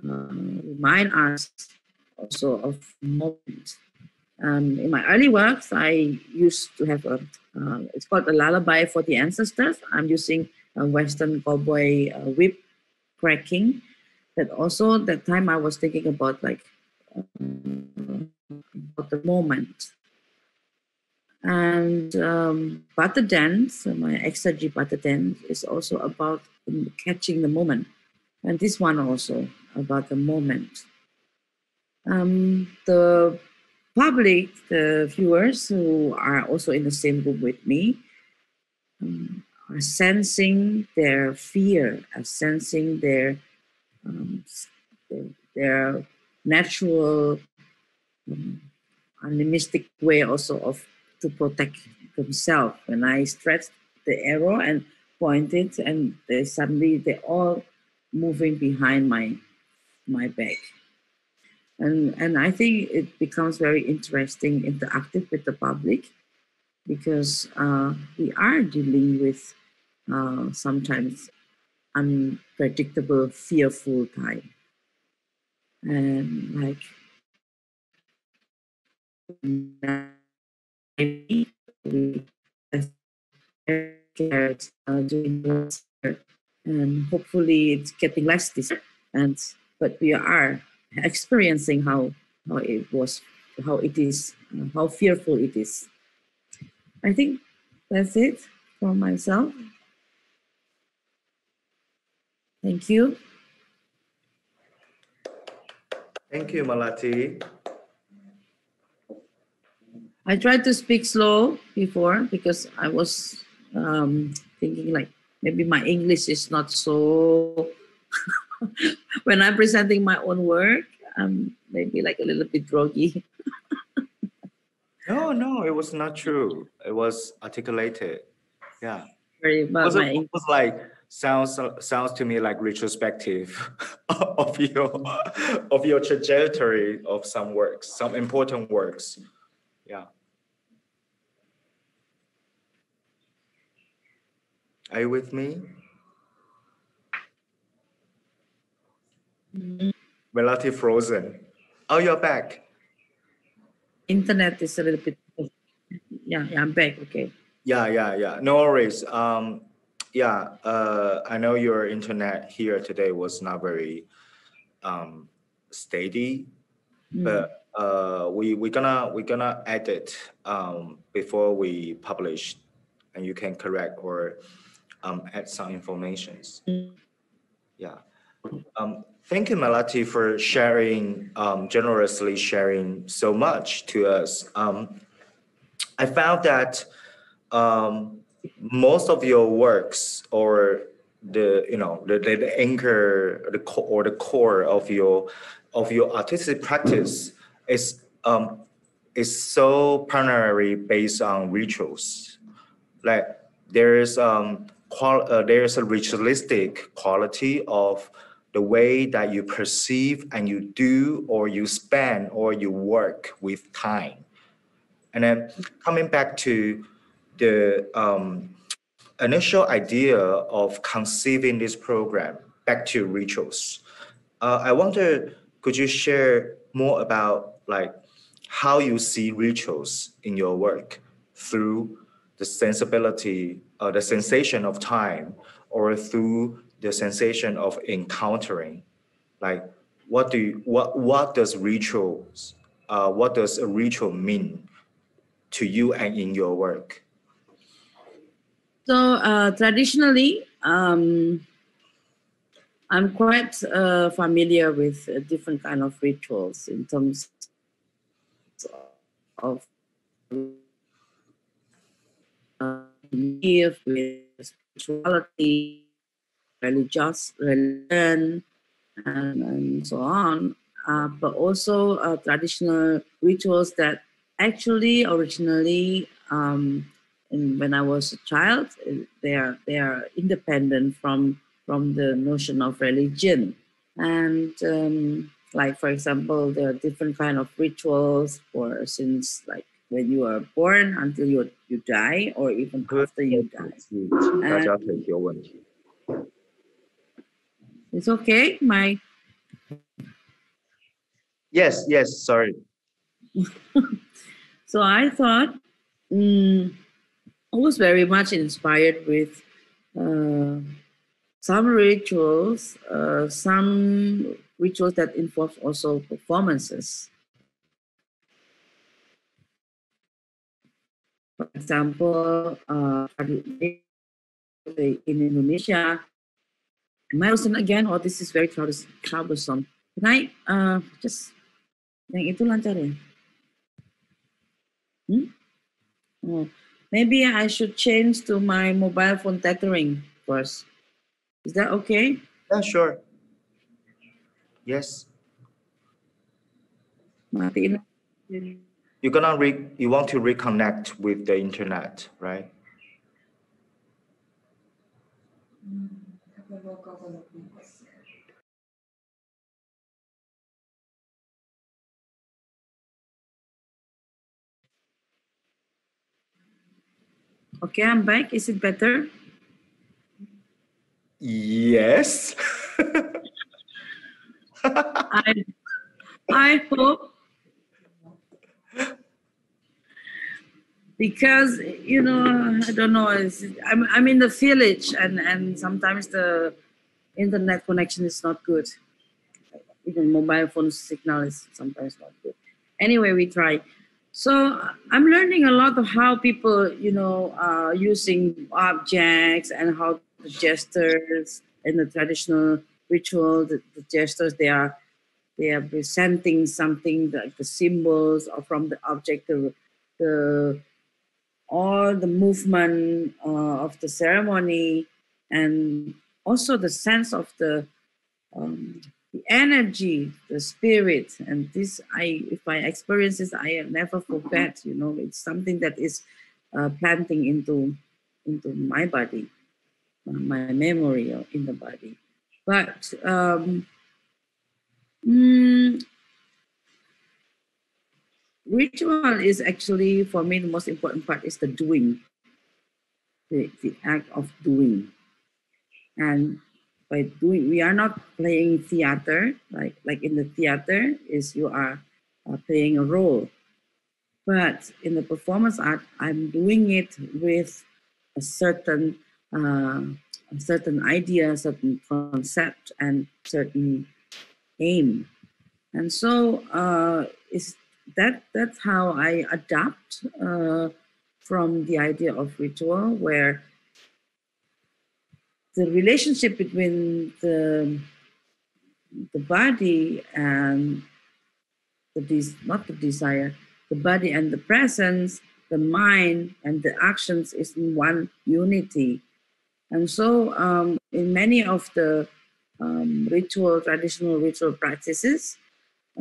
uh, remind us also of moments. Um, in my early works, I used to have a, uh, it's called a lullaby for the ancestors. I'm using a Western cowboy uh, whip cracking. That also, that time I was thinking about like, uh, about the moment and um, Butter Dance, my Exergie Dance, is also about catching the moment. And this one also about the moment. Um, the public, the viewers who are also in the same room with me, um, are sensing their fear, are sensing their um, their, natural, um, animistic way also of to protect themselves. When I stretched the arrow and pointed, and they suddenly they all moving behind my my back. And and I think it becomes very interesting, interactive with the public, because uh, we are dealing with uh, sometimes unpredictable, fearful time. And like and hopefully it's getting less this and but we are experiencing how how it was how it is how fearful it is. I think that's it for myself thank you thank you Melati I tried to speak slow before because I was um, thinking like maybe my English is not so. when I'm presenting my own work, I'm maybe like a little bit groggy. no, no, it was not true. It was articulated. Yeah. Very well. It, it was like sounds sounds to me like retrospective of your of your trajectory of some works, some important works. Yeah. Are you with me? Mm-hmm. Melati frozen. Oh, you're back. Internet is a little bit. Yeah, yeah, I'm back. Okay. Yeah, yeah, yeah. No worries. Um, yeah, uh, I know your internet here today was not very um, steady, mm. but uh, we we gonna we gonna edit um, before we publish, and you can correct or um, add some informations. Yeah. Um, thank you, Melati, for sharing, um, generously sharing so much to us. Um, I found that um, most of your works or the you know the, the, the anchor the core or the core of your of your artistic practice is um, is so primarily based on rituals. Like there is um, qual- uh, there's a ritualistic quality of the way that you perceive and you do or you spend or you work with time. And then coming back to the um, initial idea of conceiving this program, back to rituals. Uh, I wonder, could you share more about like how you see rituals in your work through the sensibility, uh, the sensation of time, or through the sensation of encountering, like what do you what what does rituals uh, what does a ritual mean to you and in your work So uh, traditionally, um, I'm quite uh, familiar with uh, different kind of rituals in terms of uh, belief with spirituality, religious religion, and, and so on. Uh, but also uh, traditional rituals that actually originally um, and when I was a child, uh, they are they are independent from from the notion of religion, and um, like for example, there are different kind of rituals for since like when you are born until you you die or even after you die. And it's okay, my. Yes, yes, sorry. so I thought. Mm, I was very much inspired with uh, some rituals, uh, some rituals that involve also performances. For example, uh, in Indonesia, listen again? Oh, this is very troublesome. Can I uh, just yang itu lancar ya? Hmm? Oh, maybe I should change to my mobile phone tethering first. Is that okay? Yeah, sure. Yes. Matiin. You're gonna re- you want to reconnect with the internet, right? Mm, Okay, I'm back. Is it better? Yes. I I hope because you know I don't know. I'm I'm in the village and and sometimes the internet connection is not good. Even mobile phone signal is sometimes not good. Anyway, we try. So I'm learning a lot of how people, you know, are using objects and how the gestures in the traditional ritual, the, the gestures they are they are presenting something like the symbols or from the object, the, the all the movement uh, of the ceremony, and also the sense of the um, the energy, the spirit, and this I if I experience this, I never forget. You know, it's something that is uh, planting into into my body, uh, my memory of- in the body. But um, mm, ritual is actually for me the most important part is the doing, the, the act of doing, and by doing we are not playing theater like like in the theater is you are uh, playing a role. But in the performance art i'm doing it with a certain uh, a certain idea certain concept and certain aim. And so uh, is that that's how i adapt uh, from the idea of ritual where the relationship between the the body and the des- not the desire the body and the presence the mind and the actions is in one unity. And so um, in many of the um, ritual traditional ritual practices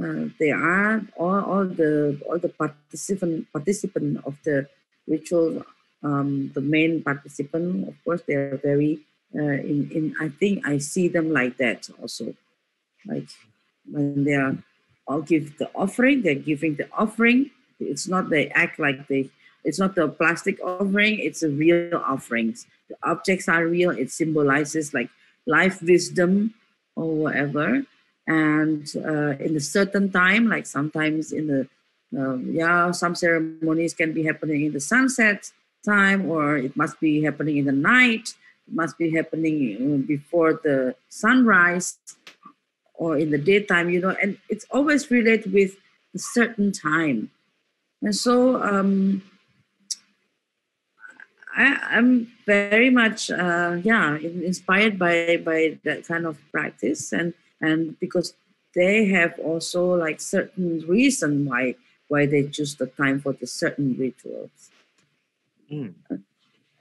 uh, they are all, all the all the participant participant of the ritual um, the main participant of course they are very uh, in, in I think I see them like that also. Like when they are all give the offering, they're giving the offering. It's not they act like they it's not the plastic offering, it's a real offerings. The objects are real, it symbolizes like life wisdom or whatever. And uh, in a certain time, like sometimes in the um, yeah, some ceremonies can be happening in the sunset time, or it must be happening in the night must be happening uh, before the sunrise or in the daytime, you know, and it's always related with a certain time. And so um, I, I'm very much, uh, yeah, inspired by by that kind of practice, and and because they have also like certain reason why why they choose the time for the certain rituals. Mm.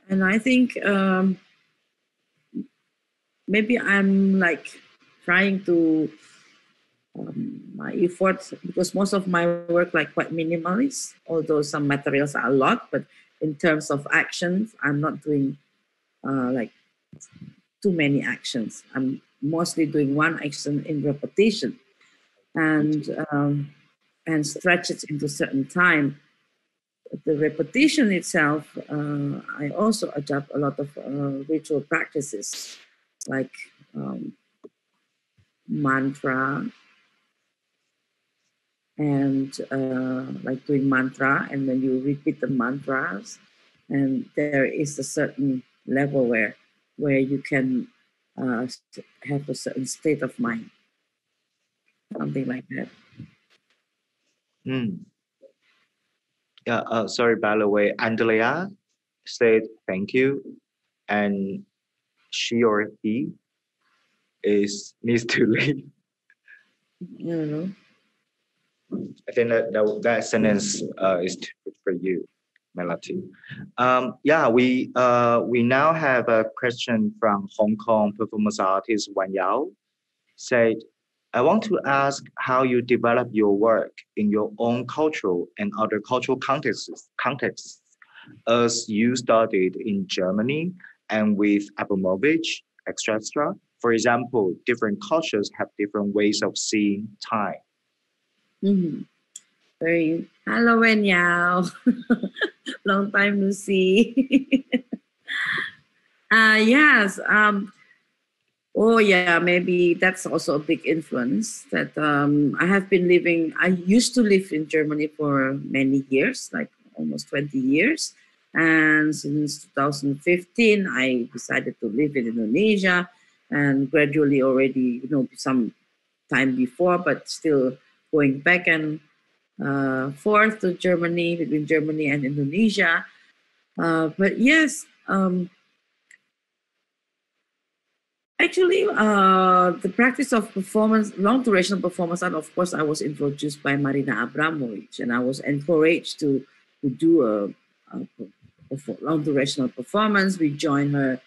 And I think um, maybe I'm like trying to um, my efforts because most of my work like quite minimalist although some materials are a lot but in terms of actions i'm not doing uh, like too many actions. I'm mostly doing one action in repetition and um, and stretch it into certain time. The repetition itself uh, i also adopt a lot of uh, ritual practices like um, mantra and uh, like doing mantra and then you repeat the mantras and there is a certain level where where you can uh, have a certain state of mind something like that Mm. Yeah, uh, sorry, by the way, Andrea said thank you, and she or he is needs to leave. you know I think that that, that sentence uh, is too good for you, Melati. Um, yeah, we uh, we now have a question from Hong Kong performance artist Wan Yao. Said, I want to ask how you develop your work in your own cultural and other cultural contexts, contexts as you studied in Germany and with Abramovic, etc. For example, different cultures have different ways of seeing time. hmm very hello and Yao long time no see uh yes um Oh yeah, maybe that's also a big influence. That um, I have been living. I used to live in Germany for many years, like almost twenty years, and since 2015, I decided to live in Indonesia, and gradually already, you know, some time before, but still going back and uh, forth to Germany between Germany and Indonesia. Uh, but yes. Um, Actually, uh, the practice of performance, long duration performance art, of course, I was introduced by Marina Abramovic, and I was encouraged to, to do a, a, a long duration performance. We join her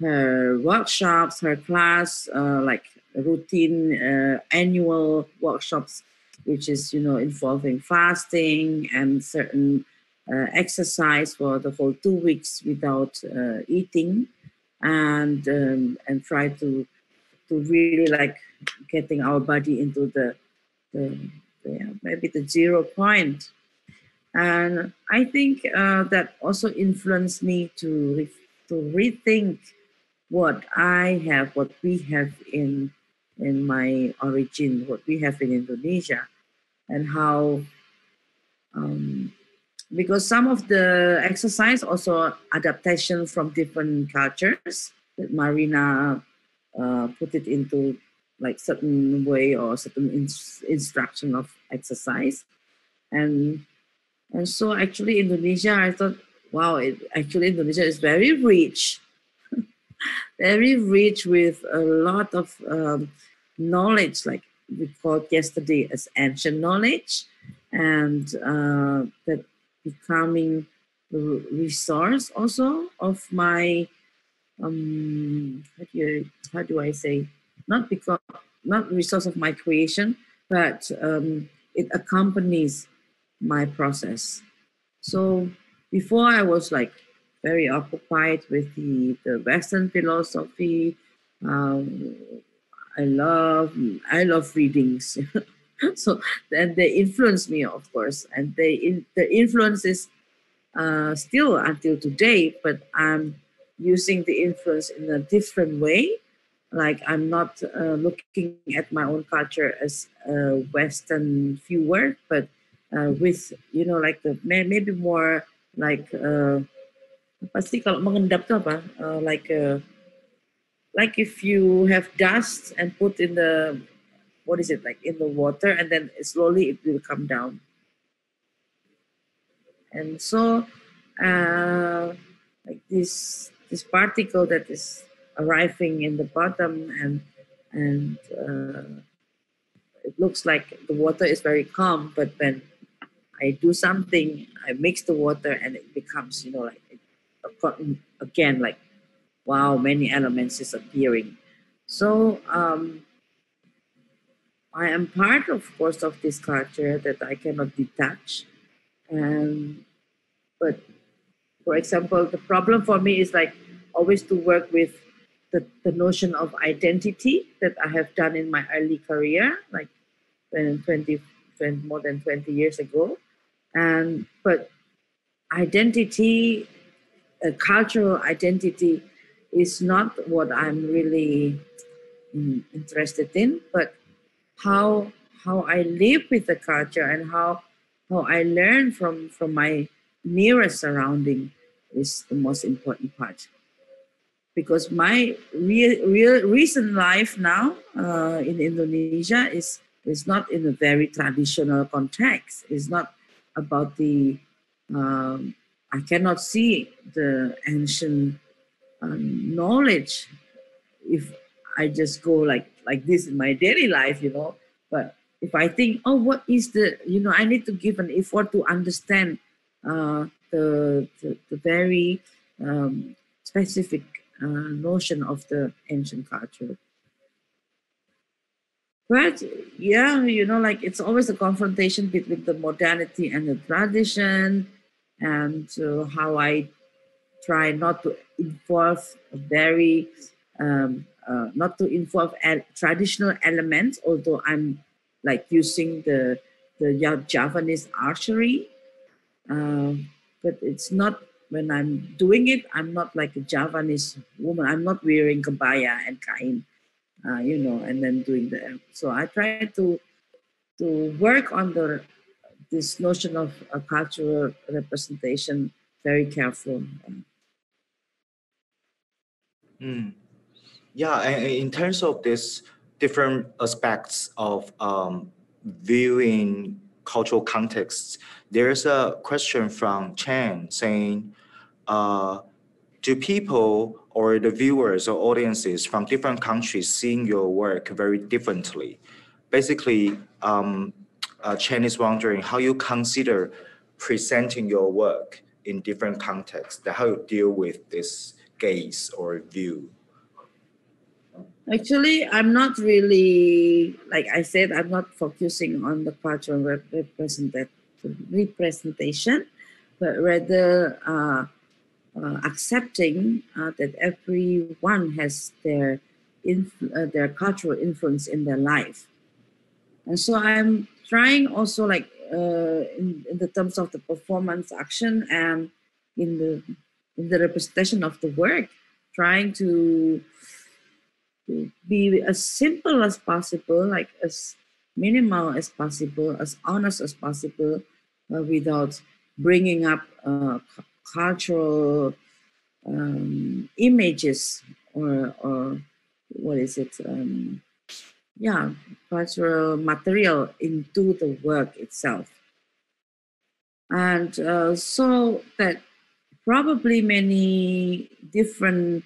her workshops, her class, uh, like routine uh, annual workshops, which is you know involving fasting and certain uh, exercise for the whole two weeks without uh, eating and um, and try to to really like getting our body into the, the, the maybe the zero point and i think uh, that also influenced me to re- to rethink what i have what we have in in my origin what we have in indonesia and how um, because some of the exercise also adaptation from different cultures that Marina uh, put it into like certain way or certain ins- instruction of exercise. And and so actually Indonesia I thought wow it, actually Indonesia is very rich. Very rich with a lot of um, knowledge like we called yesterday as ancient knowledge and uh, that becoming the resource also of my um how do you, how do I say? Not because not resource of my creation but um, it accompanies my process so before I was like very occupied with the, the Western philosophy um, I love I love readings so then they influence me, of course, and they in, the influence is uh, still until today. But I'm using the influence in a different way. Like I'm not uh, looking at my own culture as a Western viewer, but uh, with you know like the maybe more like uh? Uh, like uh, like if you have dust and put in the what is it like in the water, and then slowly it will come down. And so, uh, like this this particle that is arriving in the bottom, and and uh, it looks like the water is very calm, but when I do something, I mix the water, and it becomes you know like again like wow, many elements is appearing. So um, I am part, of course, of this culture that I cannot detach. And but for example, the problem for me is like always to work with the, the notion of identity that I have done in my early career, like 20, 20 more than 20 years ago. And but identity, a cultural identity is not what I'm really mm, interested in, but how how I live with the culture and how how I learn from from my nearest surrounding is the most important part. Because my real, real recent life now uh, in Indonesia is is not in a very traditional context. It's not about the um, I cannot see the ancient um, knowledge if I just go like like this in my daily life, you know. But if I think, oh, what is the, you know, I need to give an effort to understand uh, the, the, the very um, specific uh, notion of the ancient culture. But yeah, you know, like it's always a confrontation between the modernity and the tradition, and uh, how I try not to involve very um, uh, not to involve traditional elements although i'm like using the the javanese archery. Uh, but it's not when i'm doing it i'm not like a javanese woman. I'm not wearing kebaya and kain uh, you know and then doing the so i try to to work on the this notion of a cultural representation very careful Mm. Yeah, in terms of this different aspects of um, viewing cultural contexts, there's a question from Chen saying, uh, do people or the viewers or audiences from different countries seeing your work very differently? Basically, um, uh, Chen is wondering how you consider presenting your work in different contexts, how you deal with this gaze or view? Actually, I'm not really, like I said, I'm not focusing on the cultural representation, but rather uh, uh, accepting uh, that everyone has their inf- uh, their cultural influence in their life. And so I'm trying also like uh, in, in the terms of the performance action and in the in the representation of the work, trying to, be as simple as possible, like as minimal as possible, as honest as possible, uh, without bringing up uh, cultural um, images or, or what is it? Um, yeah, cultural material into the work itself. And uh, so that probably many different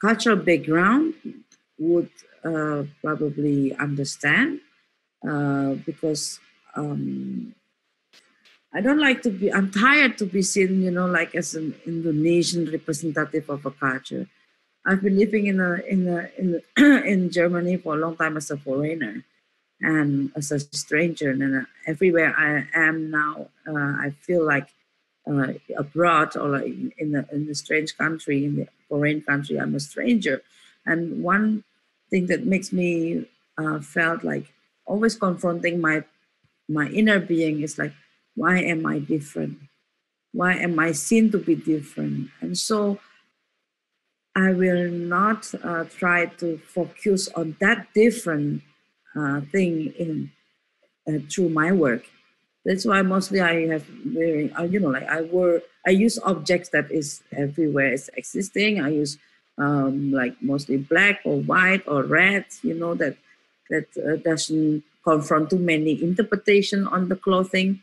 cultural background would uh, probably understand uh, because um, I don't like to be, I'm tired to be seen, you know, like as an Indonesian representative of a culture. I've been living in a, in a, in, a, in Germany for a long time as a foreigner and as a stranger. And everywhere I am now, uh, I feel like uh, abroad or like in a, in a strange country, in the foreign country, I'm a stranger. And one thing that makes me uh, felt like always confronting my my inner being is like, why am I different? Why am I seen to be different? And so I will not uh, try to focus on that different uh, thing in uh, through my work that's why mostly I have wearing, uh, you know, like I wear, I use objects that is everywhere is existing. I use um, like mostly black or white or red, you know, that that uh, doesn't confront too many interpretation on the clothing,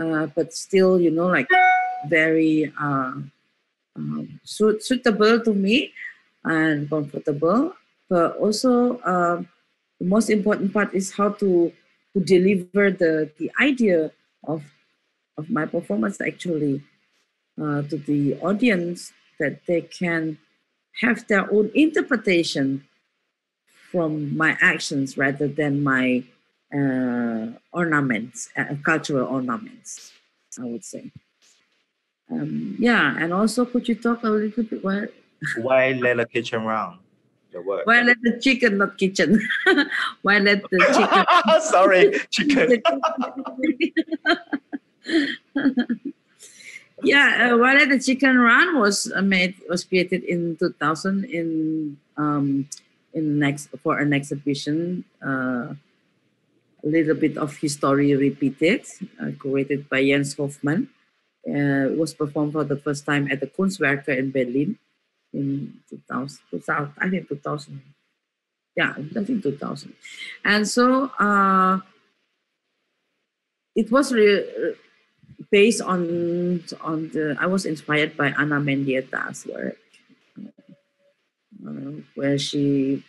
uh, but still, you know, like very uh, um, suit, suitable to me and comfortable. But also, uh, the most important part is how to, to deliver the, the idea of, of my performance actually uh, to the audience that they can have their own interpretation from my actions rather than my ornaments, uh, cultural ornaments, I would say. Um, yeah, and also could you talk a little bit what? Why let the kitchen run? The word. Why let the chicken, not kitchen? Why let the chicken? Sorry, chicken. yeah, uh, Why let the chicken run was uh, made was created in 2000 in um, in next for an exhibition. Uh, a little bit of history repeated, uh, created by Jens Hoffmann. Uh, was performed for the first time at the Kunstwerke in Berlin in 2000, 2000 I think 2000. Yeah, I think 2000. And so uh, it was based on on the. I was inspired by Ana Mendieta's work, uh, where she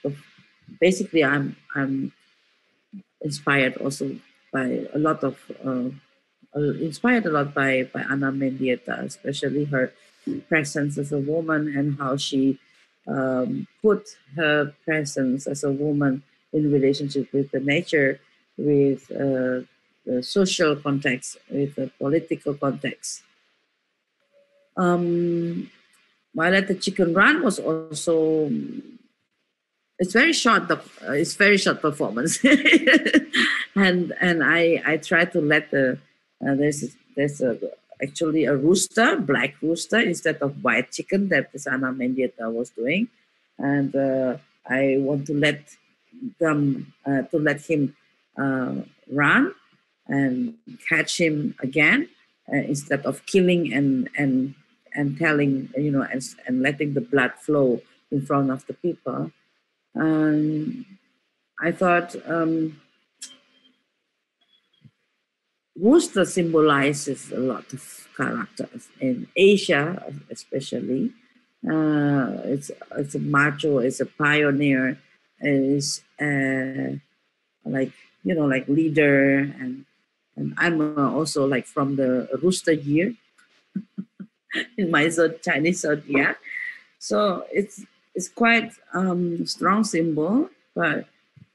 basically I'm I'm inspired also by a lot of uh, uh, inspired a lot by by Ana Mendieta, especially her presence as a woman and how she um, put her presence as a woman in relationship with the nature, with uh, the social context, with the political context. Um, at the Chicken Run was also it's very short. The uh, it's very short performance, and and I I try to let the uh, there's there's a, actually a rooster, black rooster instead of white chicken that Ana Mendieta was doing, and uh, I want to let them uh, to let him uh, run and catch him again uh, instead of killing and and and telling you know and, and letting the blood flow in front of the people. And I thought. Um, rooster symbolizes a lot of characters in Asia, especially. Uh, it's it's a macho, it's a pioneer, is uh, like you know like leader, and and I'm also like from the rooster year in my Chinese zodiac, so it's it's quite um, strong symbol, but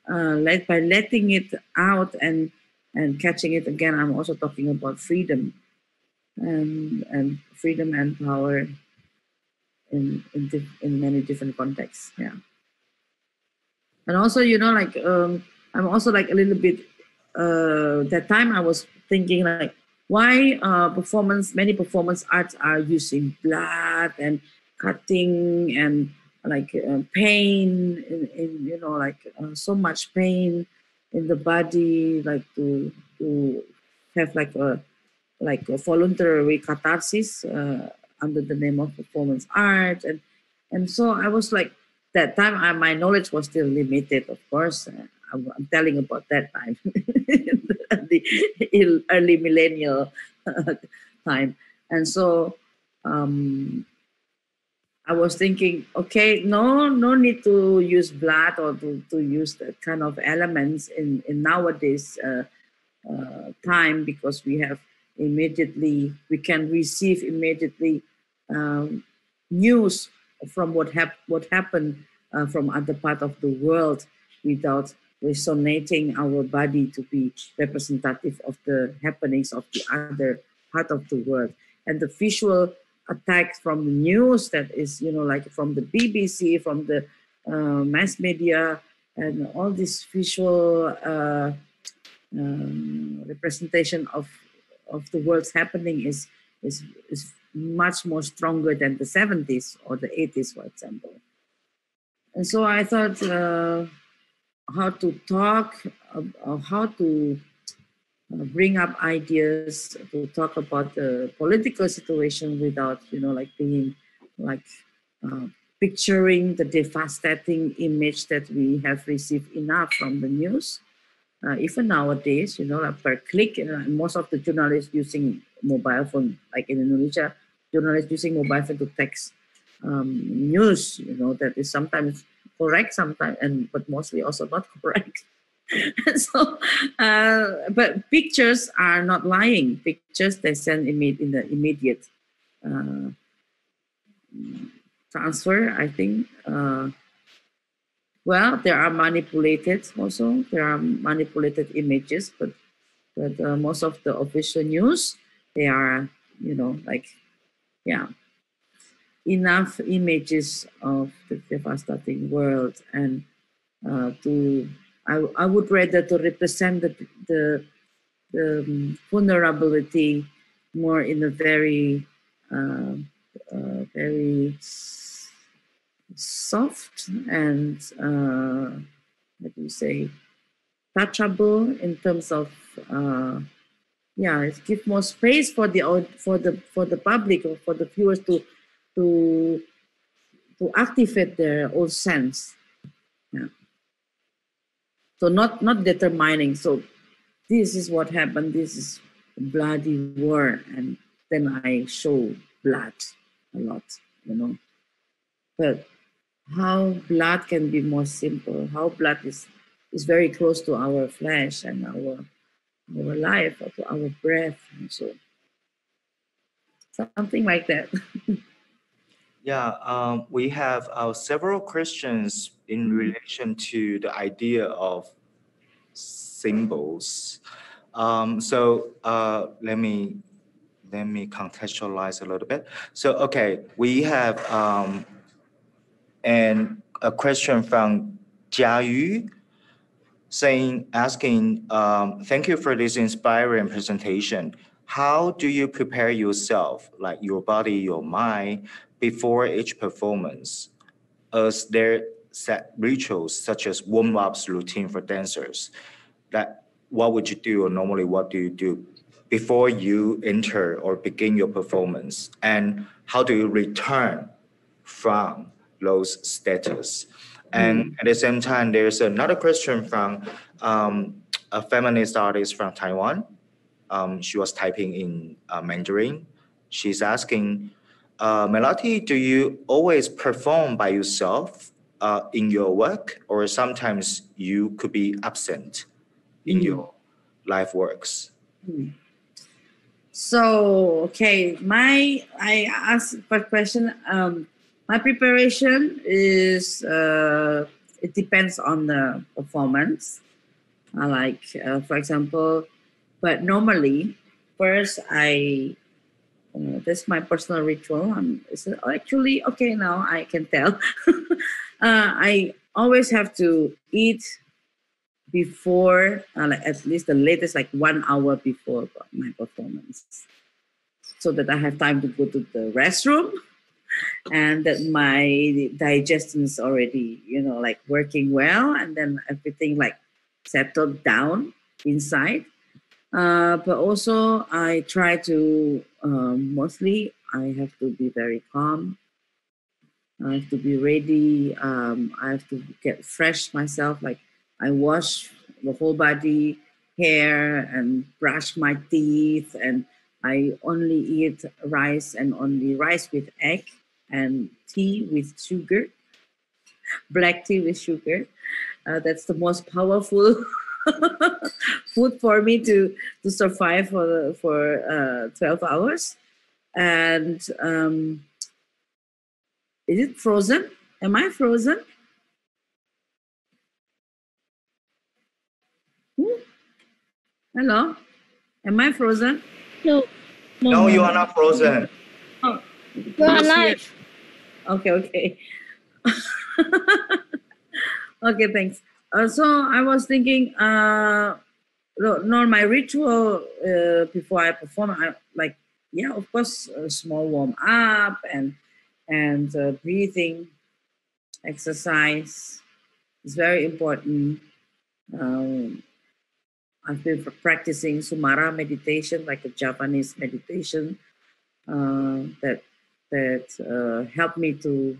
uh, by letting it out and and catching it again i'm also talking about freedom and and freedom and power in in, in many different contexts yeah. And also you know like um, i'm also like a little bit uh, that time i was thinking like why uh, performance many performance arts are using blood and cutting and like uh, pain in, in, you know like uh, so much pain in the body, like to to have like a like a voluntary catharsis uh, under the name of performance art, and and so I was like that time. I, my knowledge was still limited, of course. Uh, I'm, I'm, telling about that time, the early millennial time, and so um, I was thinking, okay, no, no need to use blood or to, to use that kind of elements in, in nowadays uh, uh, time because we have immediately, we can receive immediately um, news from what, hap- what happened uh, from other part of the world without resonating our body to be representative of the happenings of the other part of the world. And the visual attacks from the news that is, you know, like from the BBC, from the uh, mass media, and all this visual uh, um, representation of of the world's happening is is is much more stronger than the 70s or the 80s, for example. And so I thought uh, how to talk, uh, how to bring up ideas to talk about the political situation without you know like being like uh, picturing the devastating image that we have received enough from the news. Uh, even nowadays, you know, like per click, you know, most of the journalists using mobile phone, like in Indonesia, journalists using mobile phone to text um, news, you know, that is sometimes correct, sometimes, and but mostly also not correct. so, uh, but pictures are not lying. Pictures they send imme- in the immediate uh, transfer. I think. Uh, well, there are manipulated also. There are manipulated images, but but uh, most of the official news they are you know like yeah enough images of the devastating world and uh, to I, I would rather to represent the the, the um, vulnerability more in a very uh, uh, very soft and uh, let me say touchable in terms of uh, yeah give more space for the for the for the public or for the viewers to to to activate their own sense. Yeah. So not not determining. So this is what happened. This is bloody war, and then I show blood a lot, you know. But how blood can be more simple? How blood is is very close to our flesh and our our life, to our breath, and so something like that. Yeah, um, we have uh, several questions in Mm-hmm. relation to the idea of symbols. Um, so uh, let me let me contextualize a little bit. So okay, we have um, and a question from Jia Yu saying asking um, thank you for this inspiring presentation. How do you prepare yourself, like your body, your mind, before each performance? As there set rituals such as warm-ups routine for dancers. That what would you do, or normally what do you do before you enter or begin your performance? And how do you return from those status? And at the same time, there's another question from um, a feminist artist from Taiwan. Um, she was typing in uh, Mandarin. She's asking, uh, Melati, do you always perform by yourself uh, in your work, or sometimes you could be absent in Mm. your life works? So okay, my I asked first question. Um, my preparation is uh, it depends on the performance. I like, uh, for example, but normally first I uh, that's my personal ritual. Um, it's actually okay now. I can tell. uh, I always have to eat before, uh, like at least the latest, like one hour before my performance, so that I have time to go to the restroom, and that my digestion is already, you know, like working well, and then everything like settled down inside. Uh, but also, I try to um, mostly I have to be very calm. I have to be ready. Um, I have to get fresh myself. Like I wash the whole body, hair, and brush my teeth. And I only eat rice and only rice with egg and tea with sugar, black tea with sugar. Uh, that's the most powerful food for me to to survive for for uh, 12 hours. And um, is it frozen? Am I frozen? Hmm? Hello? Am I frozen? No. No, you are not frozen. Oh, You're alive. Okay, okay. okay, thanks. Uh, so I was thinking, uh, no, no, my ritual uh, before I perform, I like, yeah, of course, a small warm up and and uh, breathing exercise is very important. Um, I've been practicing Sumarah meditation, like a Japanese meditation, uh, that that uh, helped me to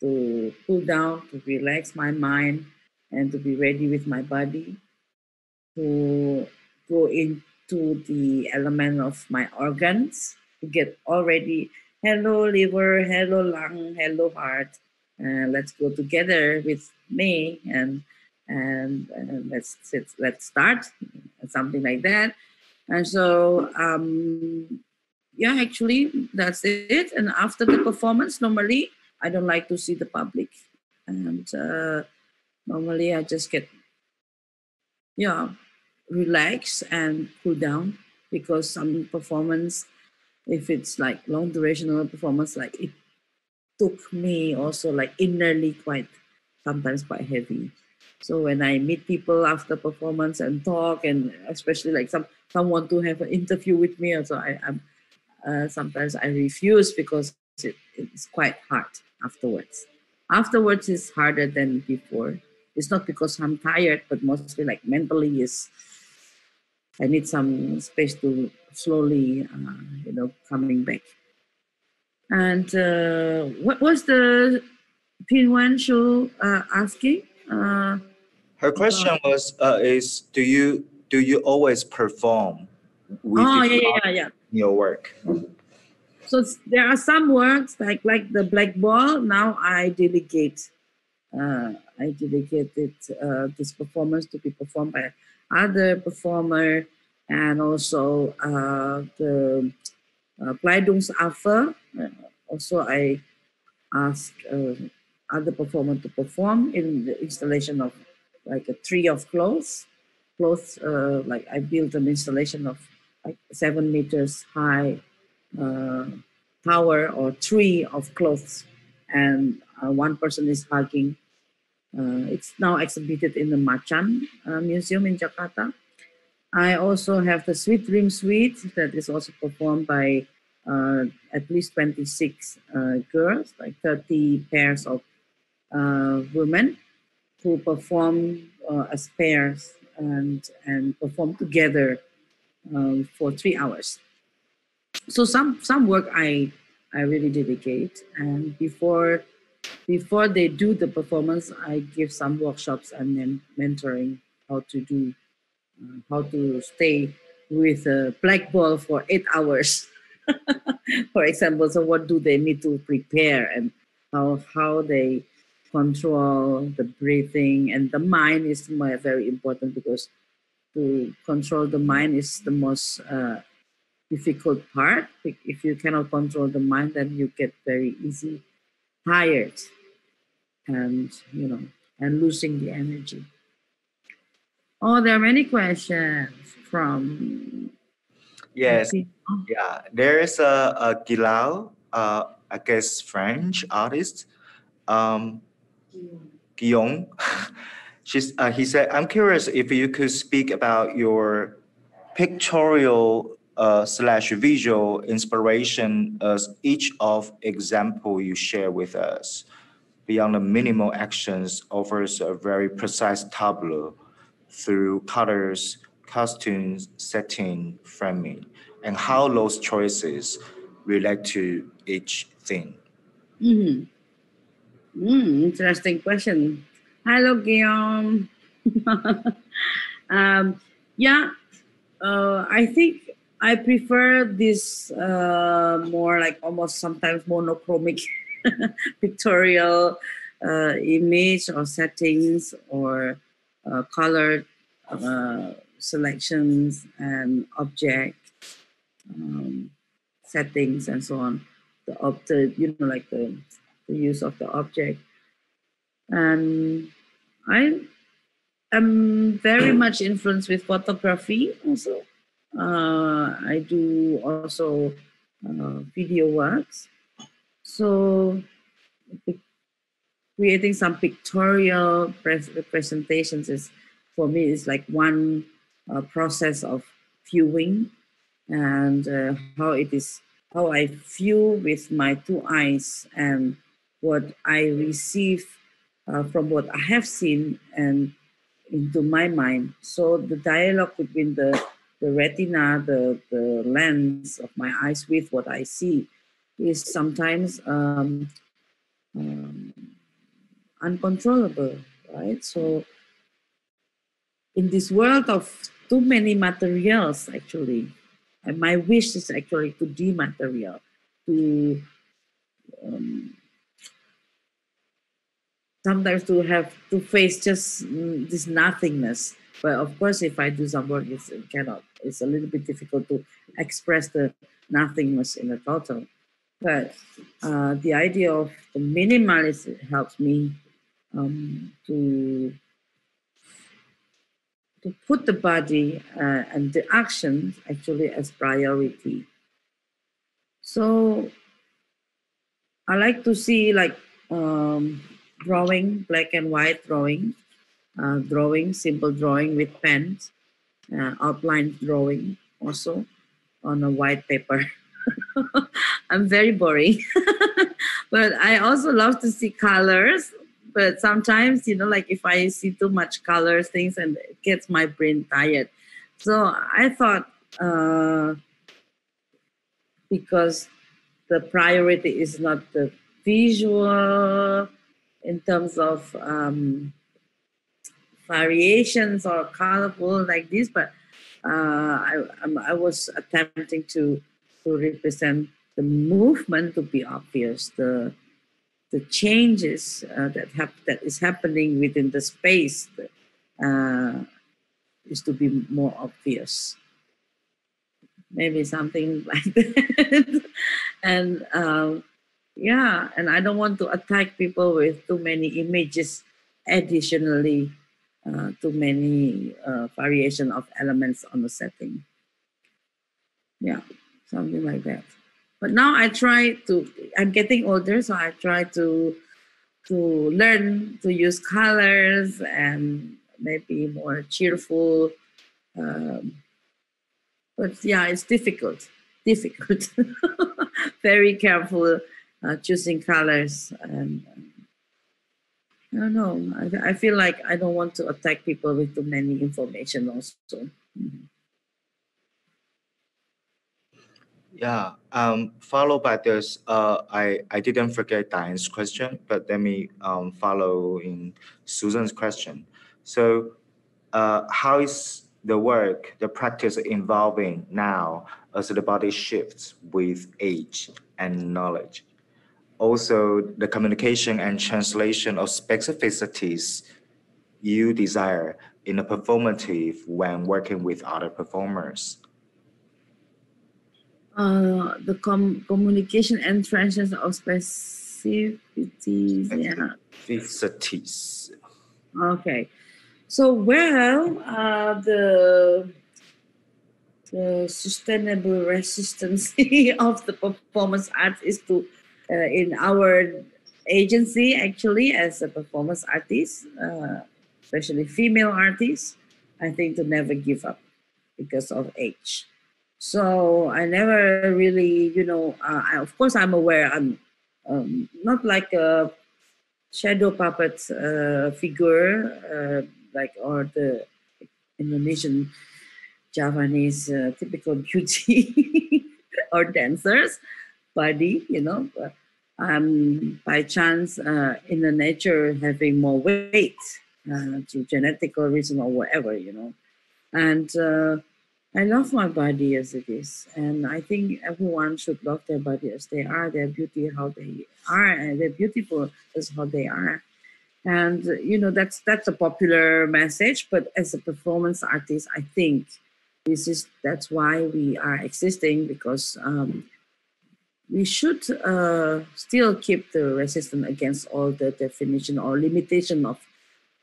to cool down, to relax my mind, and to be ready with my body, to go into the element of my organs, to get already hello liver, hello lung, hello heart. Uh, let's go together with me and and, and let's let's start something like that. And so um, yeah, actually that's it. And after the performance, normally I don't like to see the public, and uh, normally I just get yeah relax and cool down because some performance if it's like long durational performance, like it took me also like innerly quite sometimes quite heavy. So when I meet people after performance and talk, and especially like some someone to have an interview with me, also I, am uh, sometimes I refuse because it, it's quite hard afterwards. Afterwards is harder than before. It's not because I'm tired, but mostly like mentally is I need some space to slowly, uh, you know, coming back. And uh, what was the Pin Wan Shu uh, asking? Uh, Her question was: uh, Is do you do you always perform? With oh yeah, yeah, yeah. Your work. So there are some works like like the black ball. Now I delegate. Uh, I delegated uh, this performance to be performed by other performer and also uh, the uh, Kleidungsaffe. Uh, also, I asked uh, other performer to perform in the installation of like a tree of clothes. Clothes, uh, like I built an installation of like seven meters high uh, tower or tree of clothes, and uh, one person is hugging. Uh, it's now exhibited in the Macan uh, Museum in Jakarta. I also have the Sweet Dream Suite that is also performed by uh, at least 26 uh, girls, like 30 pairs of uh, women who perform uh, as pairs and, and perform together um, for three hours. So some, some work I, I really dedicate and before, before they do the performance, I give some workshops and then mentoring how to do uh, how to stay with a black ball for eight hours. for example, so what do they need to prepare and how how they control the breathing and the mind is very important because to control the mind is the most uh, difficult part. If you cannot control the mind, then you get very easy tired and you know and losing the energy. Oh, there are many questions from. Yes. Yeah. There is a, a Gilao, uh, I guess French artist, um, Guillaume. She's, uh, he said, I'm curious if you could speak about your pictorial uh, slash visual inspiration as each of example you share with us. Beyond the minimal actions offers a very precise tableau through colors, costumes, setting, framing, and how those choices relate to each thing. Mm-hmm. Mm, interesting question. Hello, Guillaume. um, yeah, uh, I think I prefer this uh, more like almost sometimes monochromic pictorial uh, image or settings or uh, color uh, selections and object um, settings and so on. The object, you know, like the, the use of the object. And I am very much influenced with photography also. Uh, I do also uh, video works. So creating some pictorial presentations is for me is like one uh, process of viewing and uh, how it is how I view with my two eyes and what I receive uh, from what I have seen and into my mind. So the dialogue between the the retina, the, the lens of my eyes with what I see is sometimes um, um, uncontrollable, right? So in this world of too many materials, actually, and my wish is actually to dematerial, to um, sometimes to have to face just mm, this nothingness. But of course, if I do some work, it's, it cannot. It's a little bit difficult to express the nothingness in the total. But uh, the idea of the minimalist helps me um, to to put the body uh, and the actions actually as priority. So I like to see like um, drawing, black and white drawing, uh, drawing, simple drawing with pens, uh, outline drawing also on a white paper. I'm very boring, but I also love to see colors but sometimes you know like if i see too much colors things and it gets my brain tired so i thought uh, because the priority is not the visual in terms of um, variations or colorful like this but uh, I, I was attempting to to represent the movement to be obvious the the changes uh, that have that is happening within the space uh, is to be more obvious. Maybe something like that. and um, yeah, and I don't want to attack people with too many images. Additionally, uh, too many uh, variation of elements on the setting. Yeah, something like that. But now I try to, I'm getting older, so I try to to learn to use colors and maybe more cheerful. Um, but yeah, it's difficult, difficult. Very careful uh, choosing colors and. I don't know. I, I feel like I don't want to attack people with too many information also. Yeah. Um, followed by this, uh, I, I didn't forget Diane's question, but let me um, follow in Susan's question. So uh, how is the work, the practice involving now as the body shifts with age and knowledge? Also, the communication and translation of specificities you desire in a performative when working with other performers. Uh, the com- communication and translation of specificities. Yeah. Specificities. Okay. So, well, uh, the the sustainable resistance of the performance art is to uh, in our agency actually as a performance artist uh, especially female artists i think to never give up because of age. So I never really, you know, uh, I, of course I'm aware I'm um, not like a shadow puppet uh, figure, uh, like or the Indonesian Javanese uh, typical beauty or dancers body, you know. I'm by chance uh, in the nature having more weight uh, through genetical reason or whatever, you know, and uh, I love my body as it is, and I think everyone should love their body as they are, their beauty how they are, and they're beautiful as how they are. And you know that's that's a popular message, but as a performance artist, I think this is that's why we are existing because um, we should uh, still keep the resistance against all the definition or limitation of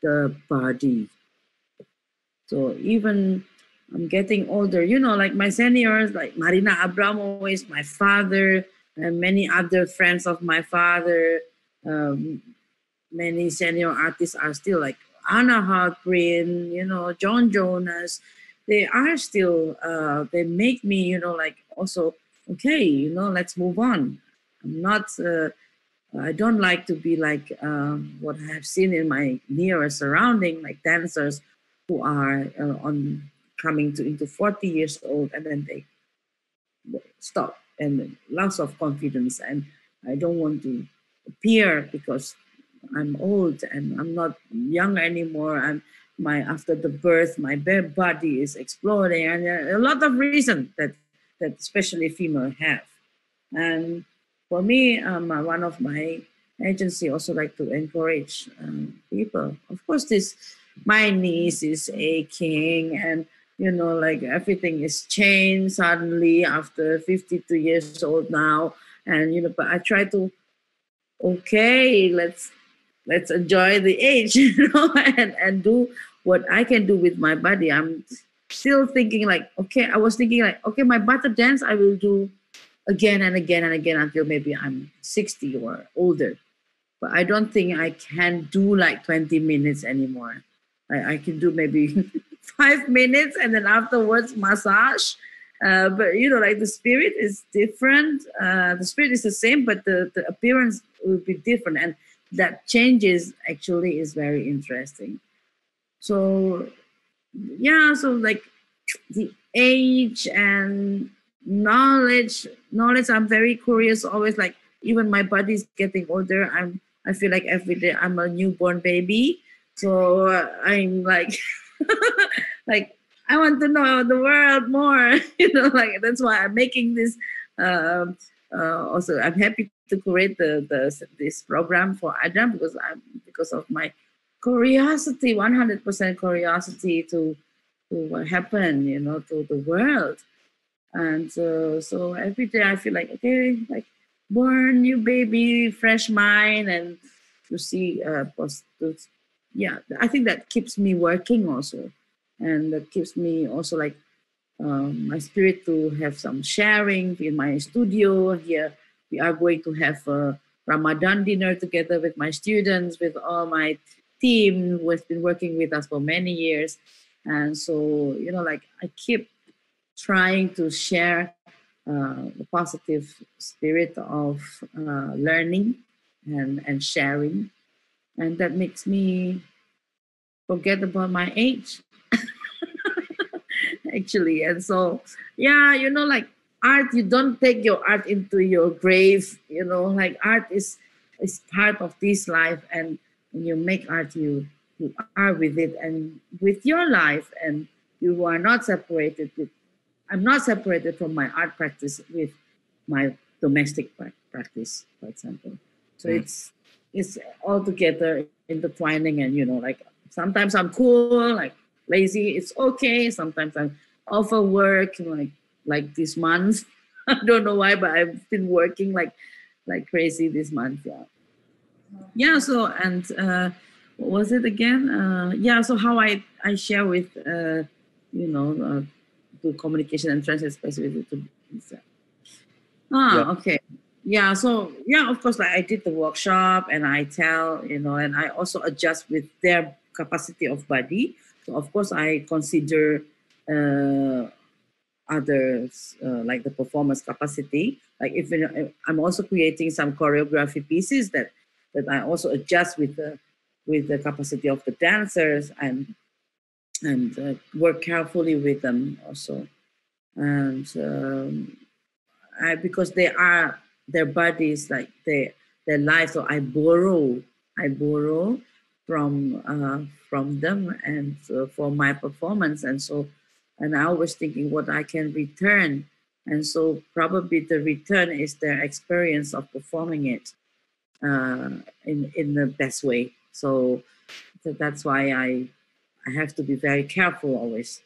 the body. So even I'm getting older. You know, like my seniors, like Marina Abramovic, my father, and many other friends of my father. Um, many senior artists are still like Anna Halprin, you know, Joan Jonas. They are still, uh, they make me, you know, like also, okay, you know, let's move on. I'm not, uh, I don't like to be like um, what I have seen in my near surrounding, like dancers who are uh, on coming to into 40 years old and then they stop and loss of confidence and I don't want to appear because I'm old and I'm not young anymore. I'm my after the birth, my bare body is exploding, and uh, a lot of reasons that that especially female have. And for me, um, uh, one of my agency also like to encourage um, people. Of course, this my niece is aching and you know like everything is changed suddenly after 52 years old now and you know but i try to okay let's let's enjoy the age you know and and do what i can do with my body i'm still thinking like okay i was thinking like okay my butter dance i will do again and again and again until maybe i'm 60 or older. But i don't think i can do like 20 minutes anymore. I, I can do maybe five minutes and then afterwards massage. Uh, but you know like the spirit is different. Uh, the spirit is the same but the, the appearance will be different. And that changes actually is very interesting. So yeah so like the age and knowledge knowledge i'm very curious always like even my body's getting older i'm i feel like every day i'm a newborn baby. So uh, i'm like like i want to know the world more you know like that's why i'm making this um uh, also i'm happy to create the, the this program for adam because i'm because of my curiosity 100% curiosity to to what happened you know to the world. And uh, so every day i feel like okay like born new baby fresh mind and to see uh to, yeah i think that keeps me working also. And that keeps me also like um, my spirit to have some sharing in my studio. Here we are going to have a ramadan dinner together with my students with all my team who has been working with us for many years. And so you know like i keep trying to share uh, the positive spirit of uh, learning and, and sharing. And that makes me forget about my age. Actually and so yeah you know like art you don't take your art into your grave you know like art is is part of this life. And you make art you you are with it and with your life and you are not separated with i'm not separated from my art practice with my domestic practice for example. So Mm. it's it's all together intertwining and you know like sometimes i'm cool like lazy it's okay. Sometimes i'm overwork like like this month. I don't know why but i've been working like like crazy this month yeah yeah so and uh what was it again? Uh yeah so how i i share with uh you know uh, to communication and translate space with it to ah Yeah. okay. Yeah so yeah of course like i did the workshop and i tell you know and i also adjust with their capacity of body. So of course i consider uh others uh, like the performance capacity. Like if you know, i'm also creating some choreography pieces that that i also adjust with the with the capacity of the dancers and and uh, work carefully with them also. And um, I, because they are their bodies like their their lives so i borrow i borrow from uh, from them and uh, for my performance. And so and i was thinking what i can return. And so probably the return is their experience of performing it Um, in in the best way. So, that's why i i have to be very careful always.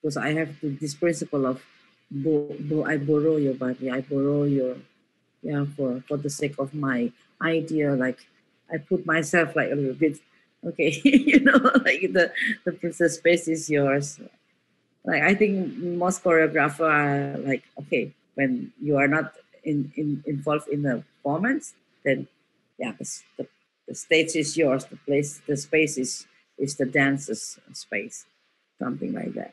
Because i have this principle of bo- bo- i borrow your body i borrow your yeah for for the sake of my idea like i put myself like a little bit okay you know like the the, the space is yours. Like i think most choreographer are like okay when you are not in, in involved in the performance then yeah the, the, the stage is yours the place the space is is the dancer's space something like that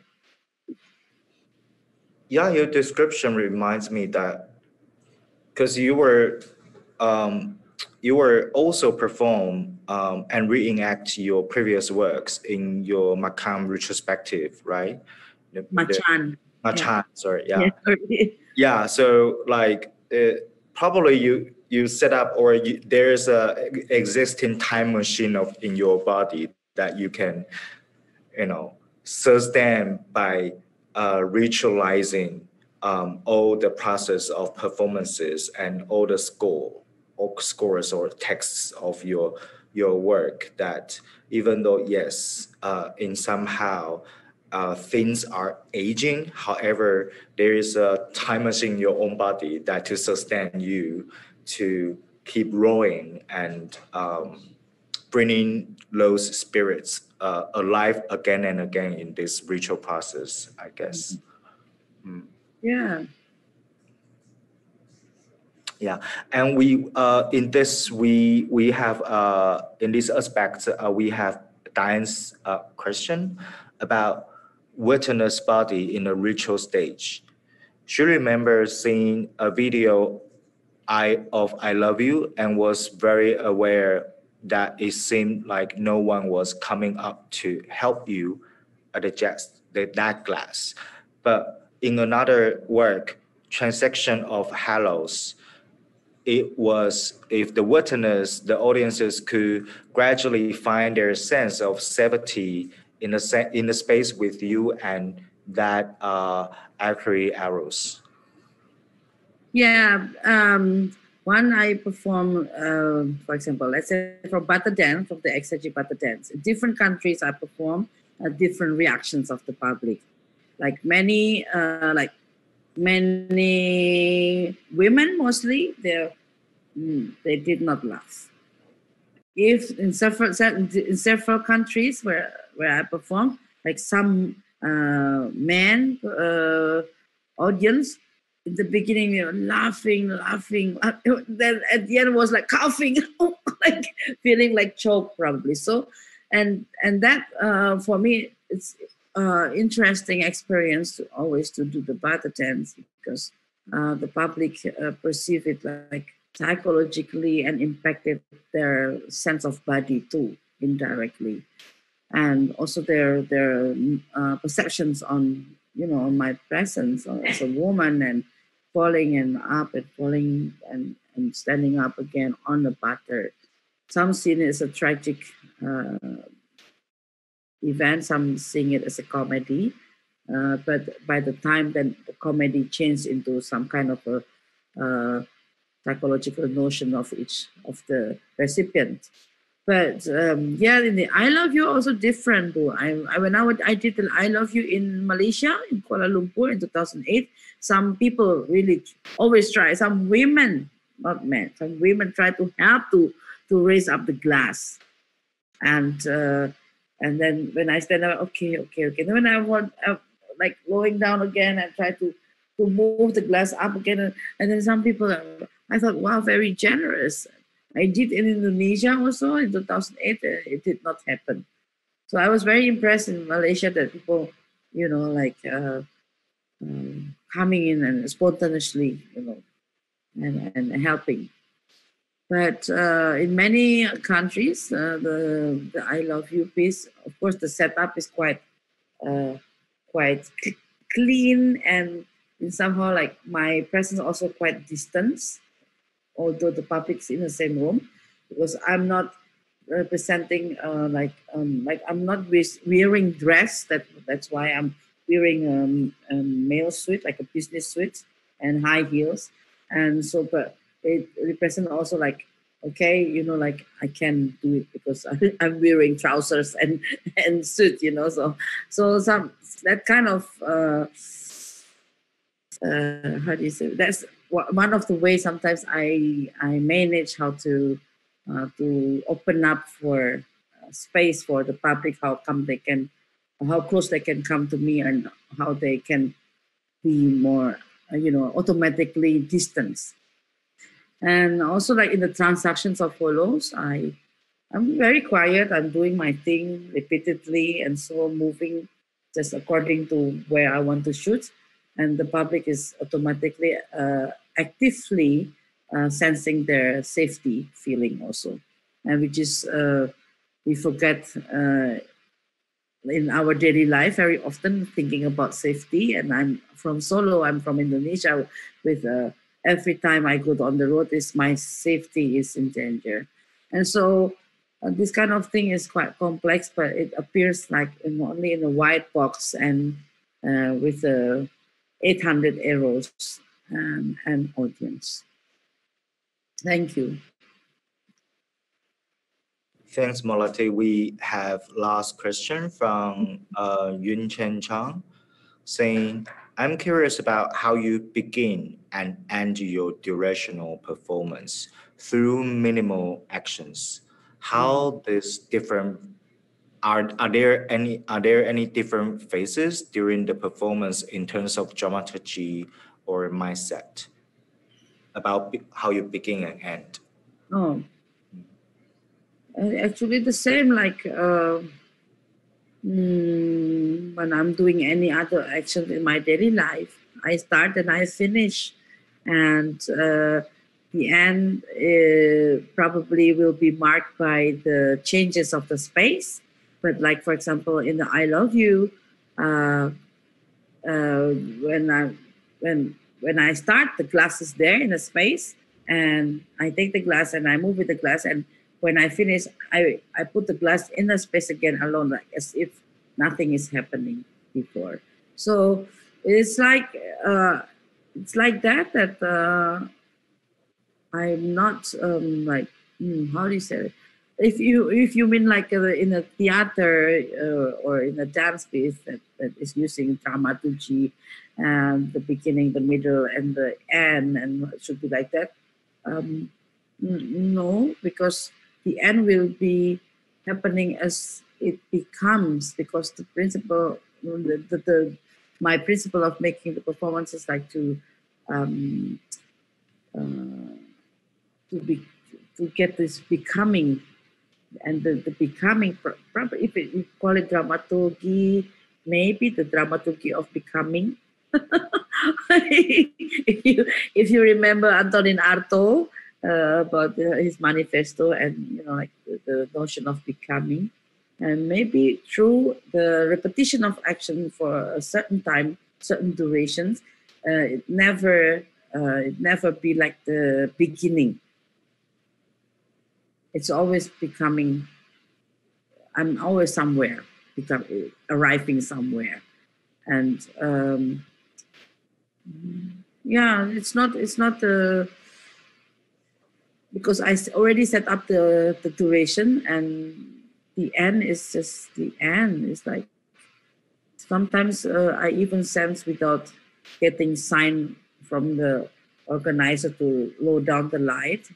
Yeah, your description reminds me that because you were um, you were also perform um, and reenact your previous works in your Makam retrospective, right? The- the- machan Machan, sorry, yeah. yeah. yeah so like uh, probably you you set up or you, there's a existing time machine of in your body that you can you know sustain by uh, ritualizing um, all the process of performances and all the score or scores or texts of your your work that even though yes uh, in somehow uh, things are aging however there is a time machine in your own body that to sustain you to keep growing and um, bringing those spirits uh, alive again and again in this ritual process i guess mm. Yeah. Yeah, and we uh, in this we we have uh, in this aspect uh, we have Diane's uh, question about witness body in a ritual stage. She remembers seeing a video I of I love you and was very aware that it seemed like no one was coming up to help you at the just that glass. But in another work, transaction of Hollows, it was if the witness, the audiences could gradually find their sense of safety in the in the space with you and that uh, arrows. Yeah, um, one I perform, uh, for example, let's say from Butter dance, from the Exergie Butter dance. In different countries, I perform uh, different reactions of the public. Like many, uh, like many women, mostly they mm, they did not laugh. If in several in several countries where where I perform, like some uh, men uh, audience in the beginning, you know, laughing, laughing. Then at the end was like coughing, like feeling like choke probably. So, and and that uh, for me, it's uh, interesting experience to always to do the Butter dance because uh, the public uh, perceive it like psychologically and impacted their sense of body too indirectly, and also their their uh, perceptions on you know on my presence as a woman and falling and up and falling and, and standing up again on the butter. Some see it as a tragic uh, event, some seeing it as a comedy. Uh, but by the time then the comedy changed into some kind of a uh, psychological notion of each of the recipient. But um, yeah, in the I Love You also different. I, I when I, would, I did the I Love You in Malaysia, in Kuala Lumpur in 2008, some people really always try, some women, not men, some women try to help to, to raise up the glass. And uh, and then when I stand up, okay, okay, okay. Then when I want, uh, like lowering down again and try to to move the glass up again. And, and then some people, I thought, wow, very generous. I did in Indonesia also in 2008. It did not happen. So I was very impressed in Malaysia that people, you know, like uh, um, coming in and spontaneously, you know, and, and helping. But uh, in many countries, uh, the, the I Love You piece, of course, the setup is quite uh, quite clean and in somehow like my presence also quite distant although the public's in the same room, because I'm not representing uh, like um, like I'm not wearing dress. That that's why I'm wearing um, a male suit, like a business suit, and high heels. And so, but it represents also like okay, you know, like I can do it because I'm wearing trousers and and suit, you know. So so some that kind of uh, uh, how do you say that's one of the ways sometimes I I manage how to uh, to open up for uh, space for the public. How come they can, how close they can come to me, and how they can be more, uh, you know, automatically distance. And also, like in the transactions of Hollows, I I'm very quiet. I'm doing my thing repeatedly, and so moving just according to where I want to shoot and the public is automatically uh, actively uh, sensing their safety feeling also and which is uh, we forget uh, in our daily life very often thinking about safety and i'm from solo i'm from indonesia with uh, every time I go on the road is my safety is in danger. And so uh, this kind of thing is quite complex, but it appears like in, only in a white box and with uh, 800 arrows um, and audience. Thank you. Thanks, Melati. We have last question from uh, Yun Chen Chang saying, I'm curious about how you begin and end your durational performance through minimal actions. How this different are, are there any are there any different phases during the performance in terms of dramaturgy or mindset about how you begin and end? Oh, Uh, actually the same like uh, mm, when I'm doing any other action in my daily life. I start and I finish, and uh, the end uh, probably will be marked by the changes of the space. But like for example, in the "I love you," uh, uh, when I when when I start, the glass is there in the space, and I take the glass and I move with the glass, and when I finish, I I put the glass in the space again alone, like as if nothing is happening before. So it's like uh, it's like that that uh, I'm not um, like hmm, how do you say it? If you if you mean like uh, in a theater uh, or in a dance piece that, that is using dramaturgy and the beginning, the middle, and the end, and should be like that. Um, no, because the end will be happening as it becomes because the principle the, the, the my principle of making the performance is like to um, uh, to be to get this becoming and the, the becoming pro- probably if you call it dramaturgy maybe the dramaturgy of becoming. If you if you remember Antonin Artaud uh, about uh, his manifesto and you know like the, the notion of becoming. And maybe through the repetition of action for a certain time certain durations uh, it never uh, it never be like the beginning it's always becoming i'm always somewhere become arriving somewhere and um, yeah it's not it's not uh, because i already set up the, the duration and the end is just the end. It's like sometimes uh, I even sense without getting sign from the organizer to lower down the light.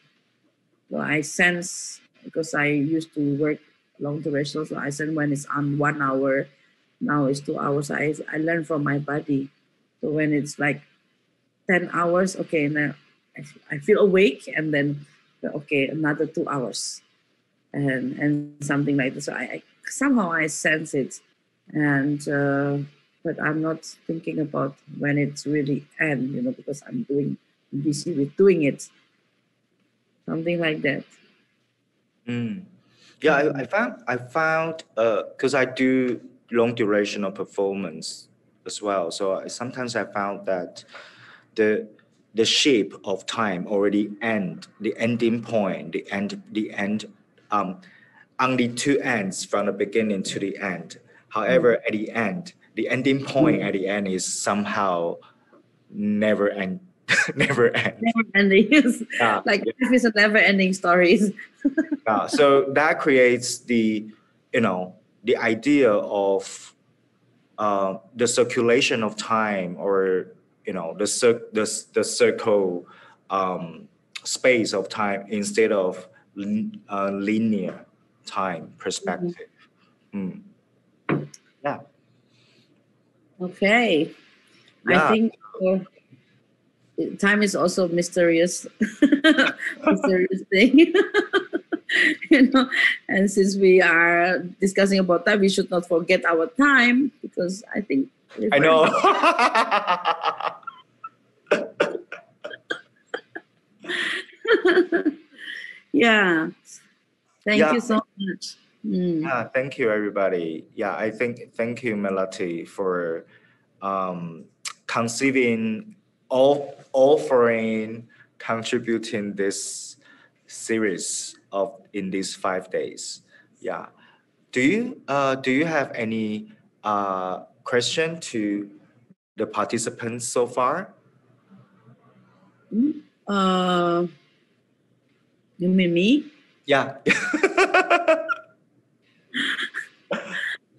So I sense because I used to work long duration, so I sense when it's on one hour, now it's two hours. I I learn from my body. So when it's like ten hours, okay, now I, I feel awake and then okay another two hours and and something like this so I, I somehow i sense it and uh, but i'm not thinking about when it's really end you know because i'm doing busy with doing it something like that Mm. Yeah, I, I found I found because I do long durational performance as well. So I, sometimes I found that the the shape of time already end the ending point, the end the end um only two ends from the beginning to the end. However, at the end, the ending point at the end is somehow never end never end. never ending Yeah, like life is a never ending story Yeah, so that creates the, you know, the idea of uh, the circulation of time or, you know, the, cir- the, the circle um, space of time instead of uh, linear time perspective. Mm. Yeah. okay i Yeah. think uh, time is also mysterious mysterious thing you know and since we are discussing about time we should not forget our time because i think I know. yeah thank Yeah. you so much Mm. Yeah, thank you, everybody. Yeah, I think thank you, Melati, for um, conceiving all offering contributing this series of in these five days. Yeah. Do you uh, do you have any uh, question to the participants so far? Uh, you mean me? Yeah.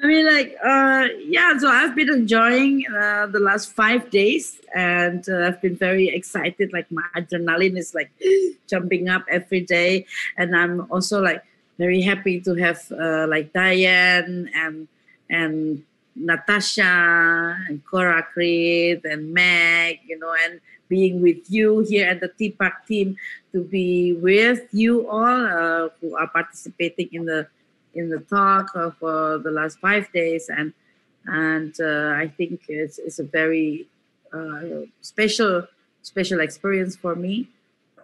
I mean, like, uh, yeah. So I've been enjoying uh, the last five days, and uh, I've been very excited. Like my adrenaline is like jumping up every day, and I'm also like very happy to have uh, like Diane and and Natasha and Korakrit and Meg, you know, and being with you here at the TPAC team to be with you all uh, who are participating in the in the talk uh, for the last five days, and and uh, I think it's, it's a very uh, special special experience for me,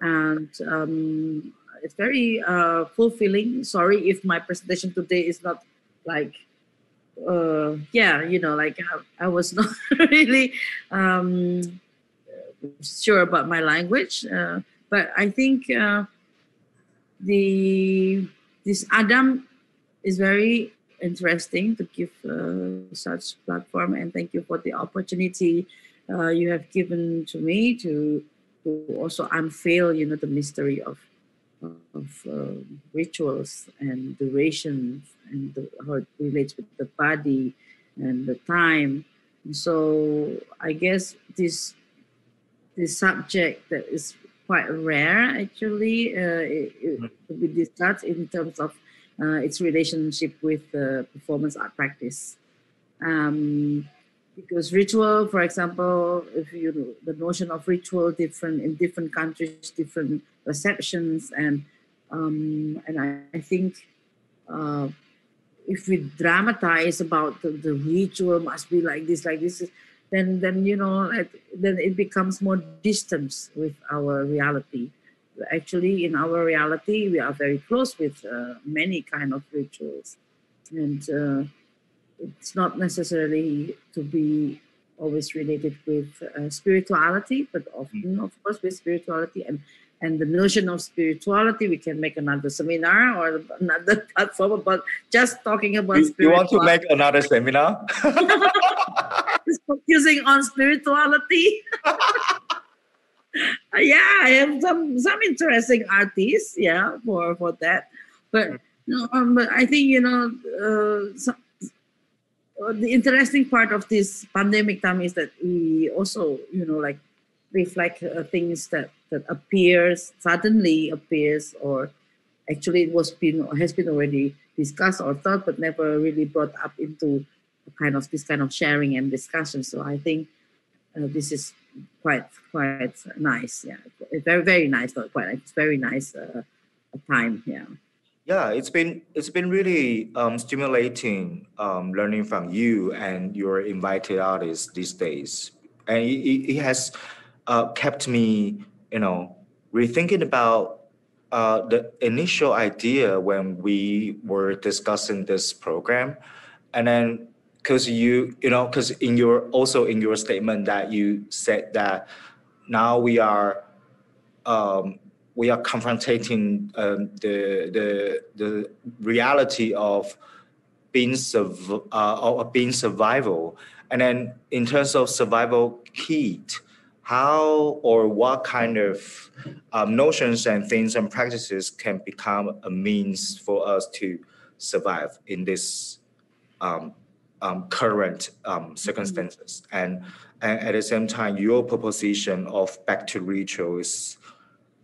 and um, it's very uh, fulfilling. Sorry if my presentation today is not like uh, yeah, you know, like I, I was not really um, sure about my language, uh, but I think uh, the this Adam is very interesting to give uh, such platform, and thank you for the opportunity uh, you have given to me to, to also unveil, you know, the mystery of of uh, rituals and durations and the, how it relates with the body and the time. So I guess this this subject that is quite rare actually uh, it, it, to be discussed in terms of uh, its relationship with uh, performance art practice. Um, because ritual, for example, if you the notion of ritual different in different countries, different perceptions, and um, and I, I think uh, if we dramatize about the, the, ritual must be like this, like this, then then you know then it becomes more distance with our reality. Actually, in our reality, we are very close with uh, many kind of rituals, and uh, it's not necessarily to be always related with uh, spirituality, but often, mm. of course, with spirituality and and the notion of spirituality. We can make another seminar or another platform about just talking about. You, you want to make another seminar? Just focusing on spirituality. yeah, I have some some interesting artists. Yeah, for for that, but. No, um, but I think you know uh, some, uh, the interesting part of this pandemic time is that we also, you know, like reflect uh, things that that appears suddenly appears or actually it was been has been already discussed or thought but never really brought up into kind of this kind of sharing and discussion. So I think uh, this is quite quite nice. Yeah, very very nice. Not quite. It's very nice uh, time. Yeah. Yeah, it's been it's been really um, stimulating um, learning from you and your invited artists these days, and it, it has uh, kept me, you know, rethinking about uh, the initial idea when we were discussing this program, and then because you you know because in your also in your statement that you said that now we are um, we are confronting um, the, the, the reality of being, surv- uh, being survival. And then in terms of survival kit, how or what kind of um, notions and things and practices can become a means for us to survive in this um, um, current um, circumstances. Mm-hmm. And, and at the same time, your proposition of back to ritual is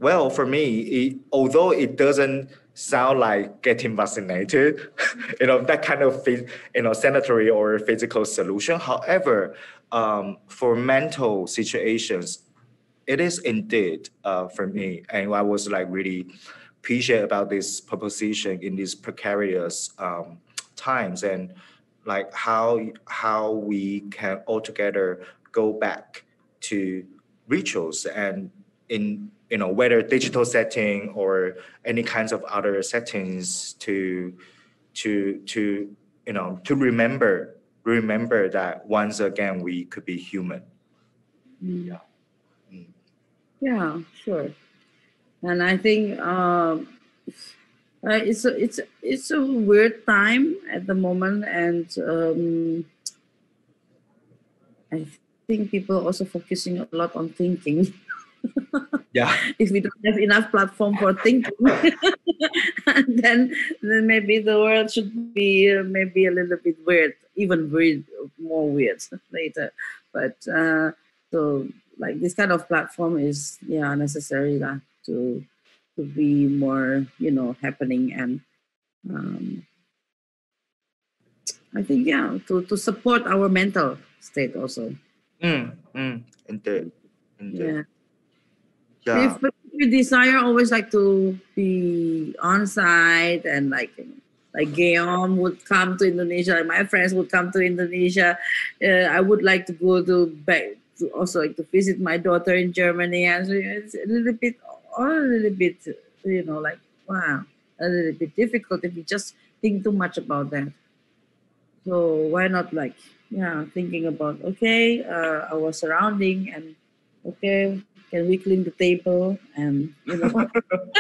well, for me, it, although it doesn't sound like getting vaccinated, you know, that kind of you know sanitary or physical solution. However, um, for mental situations, it is indeed uh, for me, and I was like really appreciate about this proposition in these precarious um, times and like how how we can all together go back to rituals and in you know whether digital setting or any kinds of other settings to to to you know to remember remember that once again we could be human mm. yeah Yeah, sure. And I think um, uh, it's a, it's it's a weird time at the moment, and um, I think people are also focusing a lot on thinking. Yeah. if we don't have enough platform for thinking, then then maybe the world should be uh, maybe a little bit weird, even weird, more weird later. But uh, so like this kind of platform is yeah necessary lah, to to be more you know happening and um, I think yeah to to support our mental state also. Mm, mm, indeed. Indeed. Yeah. Yeah. If we desire always like to be on site and like like Guillaume would come to Indonesia, like my friends would come to Indonesia. Uh, I would like to go to back to also like to visit my daughter in Germany, and so it's a little bit, all a little bit, you know, like wow, a little bit difficult if you just think too much about that. So why not like yeah, thinking about okay, uh, our surrounding and okay, can we clean the table and you know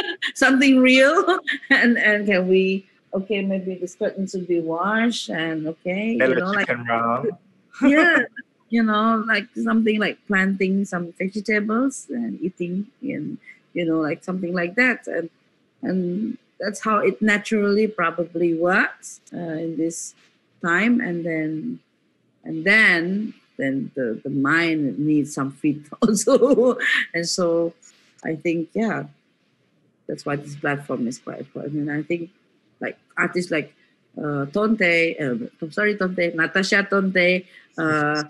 something real and and can we okay maybe the curtains should be washed and okay you know like round. yeah you know like something like planting some vegetables and eating and you know like something like that and and that's how it naturally probably works uh, in this time and then and then then the, the mind needs some feed also and so i think yeah that's why this platform is quite important and i think like artists like uh, Tontey, uh, I'm sorry, Tontey, Natasha Tontey. Uh,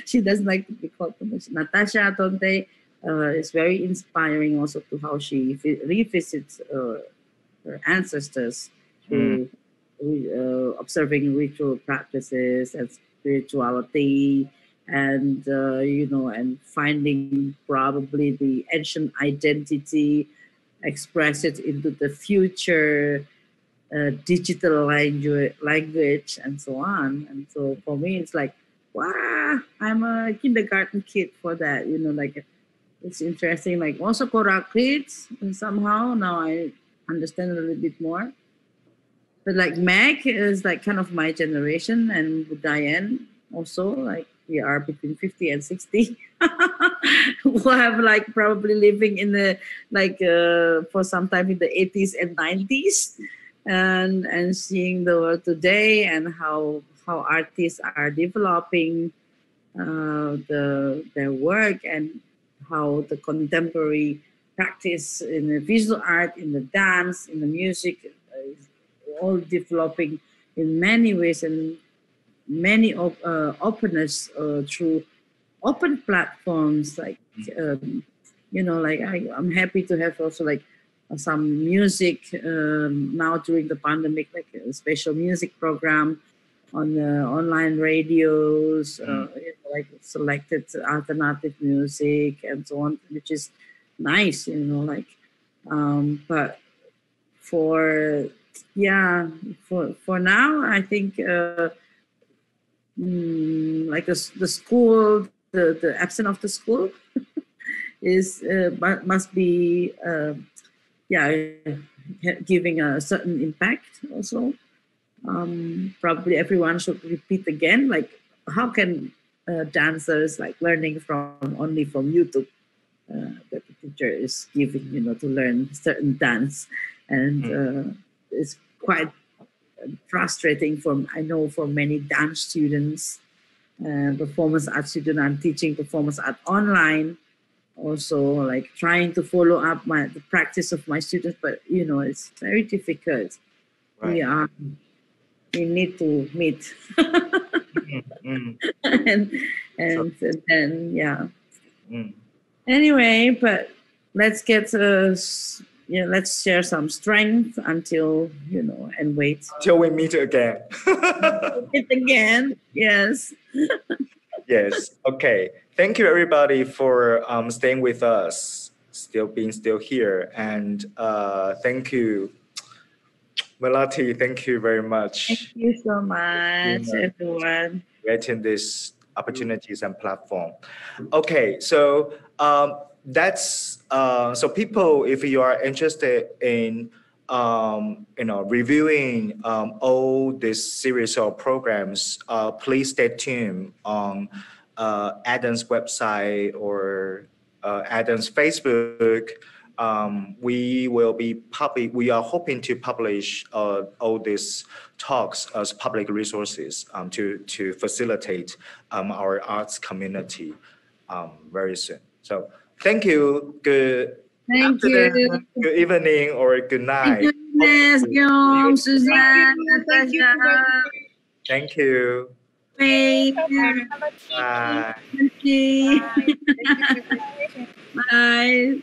she doesn't like to be called. Natasha Tontey uh, is very inspiring also to how she vi- revisits uh, her ancestors through uh, observing ritual practices and spirituality and uh, you know and finding probably the ancient identity express it into the future uh, digital language, language and so on. And so for me, it's like, wow, I'm a kindergarten kid for that. You know, like it's interesting. Like also Korakrit's, and somehow now I understand a little bit more. But like Meg is like kind of my generation, and Diane also like we are between 50 and 60 who have like probably living in the like uh, for some time in the 80s and 90s and and seeing the world today and how how artists are developing uh, the their work and how the contemporary practice in the visual art, in the dance, in the music, uh, is all developing in many ways and many op- uh, openness uh, through open platforms like um, you know like I, i'm happy to have also like uh, some music um, now during the pandemic like a special music program on the online radios uh, you know, like selected alternative music and so on which is nice you know like um, but for yeah for for now i think uh, mm, like the, the school the the absence of the school is uh, must be uh, yeah giving a certain impact also um, probably everyone should repeat again like how can uh, dancers like learning from only from youtube uh, that the teacher is giving you know to learn certain dance and uh, it's quite frustrating for I know for many dance students, uh, performance art students. I'm teaching performance art online, also like trying to follow up my the practice of my students, but you know it's very difficult. We are we need to meet Mm, mm, and, and and then yeah. mm. Anyway, but let's get uh, s- yeah, let's share some strength until you know and wait. Till we meet again. It again, yes. yes. Okay. Thank you, everybody, for um, staying with us, still being still here, and uh, thank you, Melati. Thank you very much. Thank you so much, Yeah. everyone. for getting these opportunities and platform. Okay. So um, that's uh, so people if you are interested in um, you know reviewing um, all this series of programs uh, please stay tuned on uh, adam's website or uh, adam's facebook um, we will be public we are hoping to publish uh, all these talks as public resources um, to to facilitate um, our arts community um, very soon so thank you good Thank you. afternoon, good evening or good night Thank you, Ines, Guillaume, Suzanne, Thank you. Natasha, thank you Faith, bye Nancy. Bye. Thank you. Bye.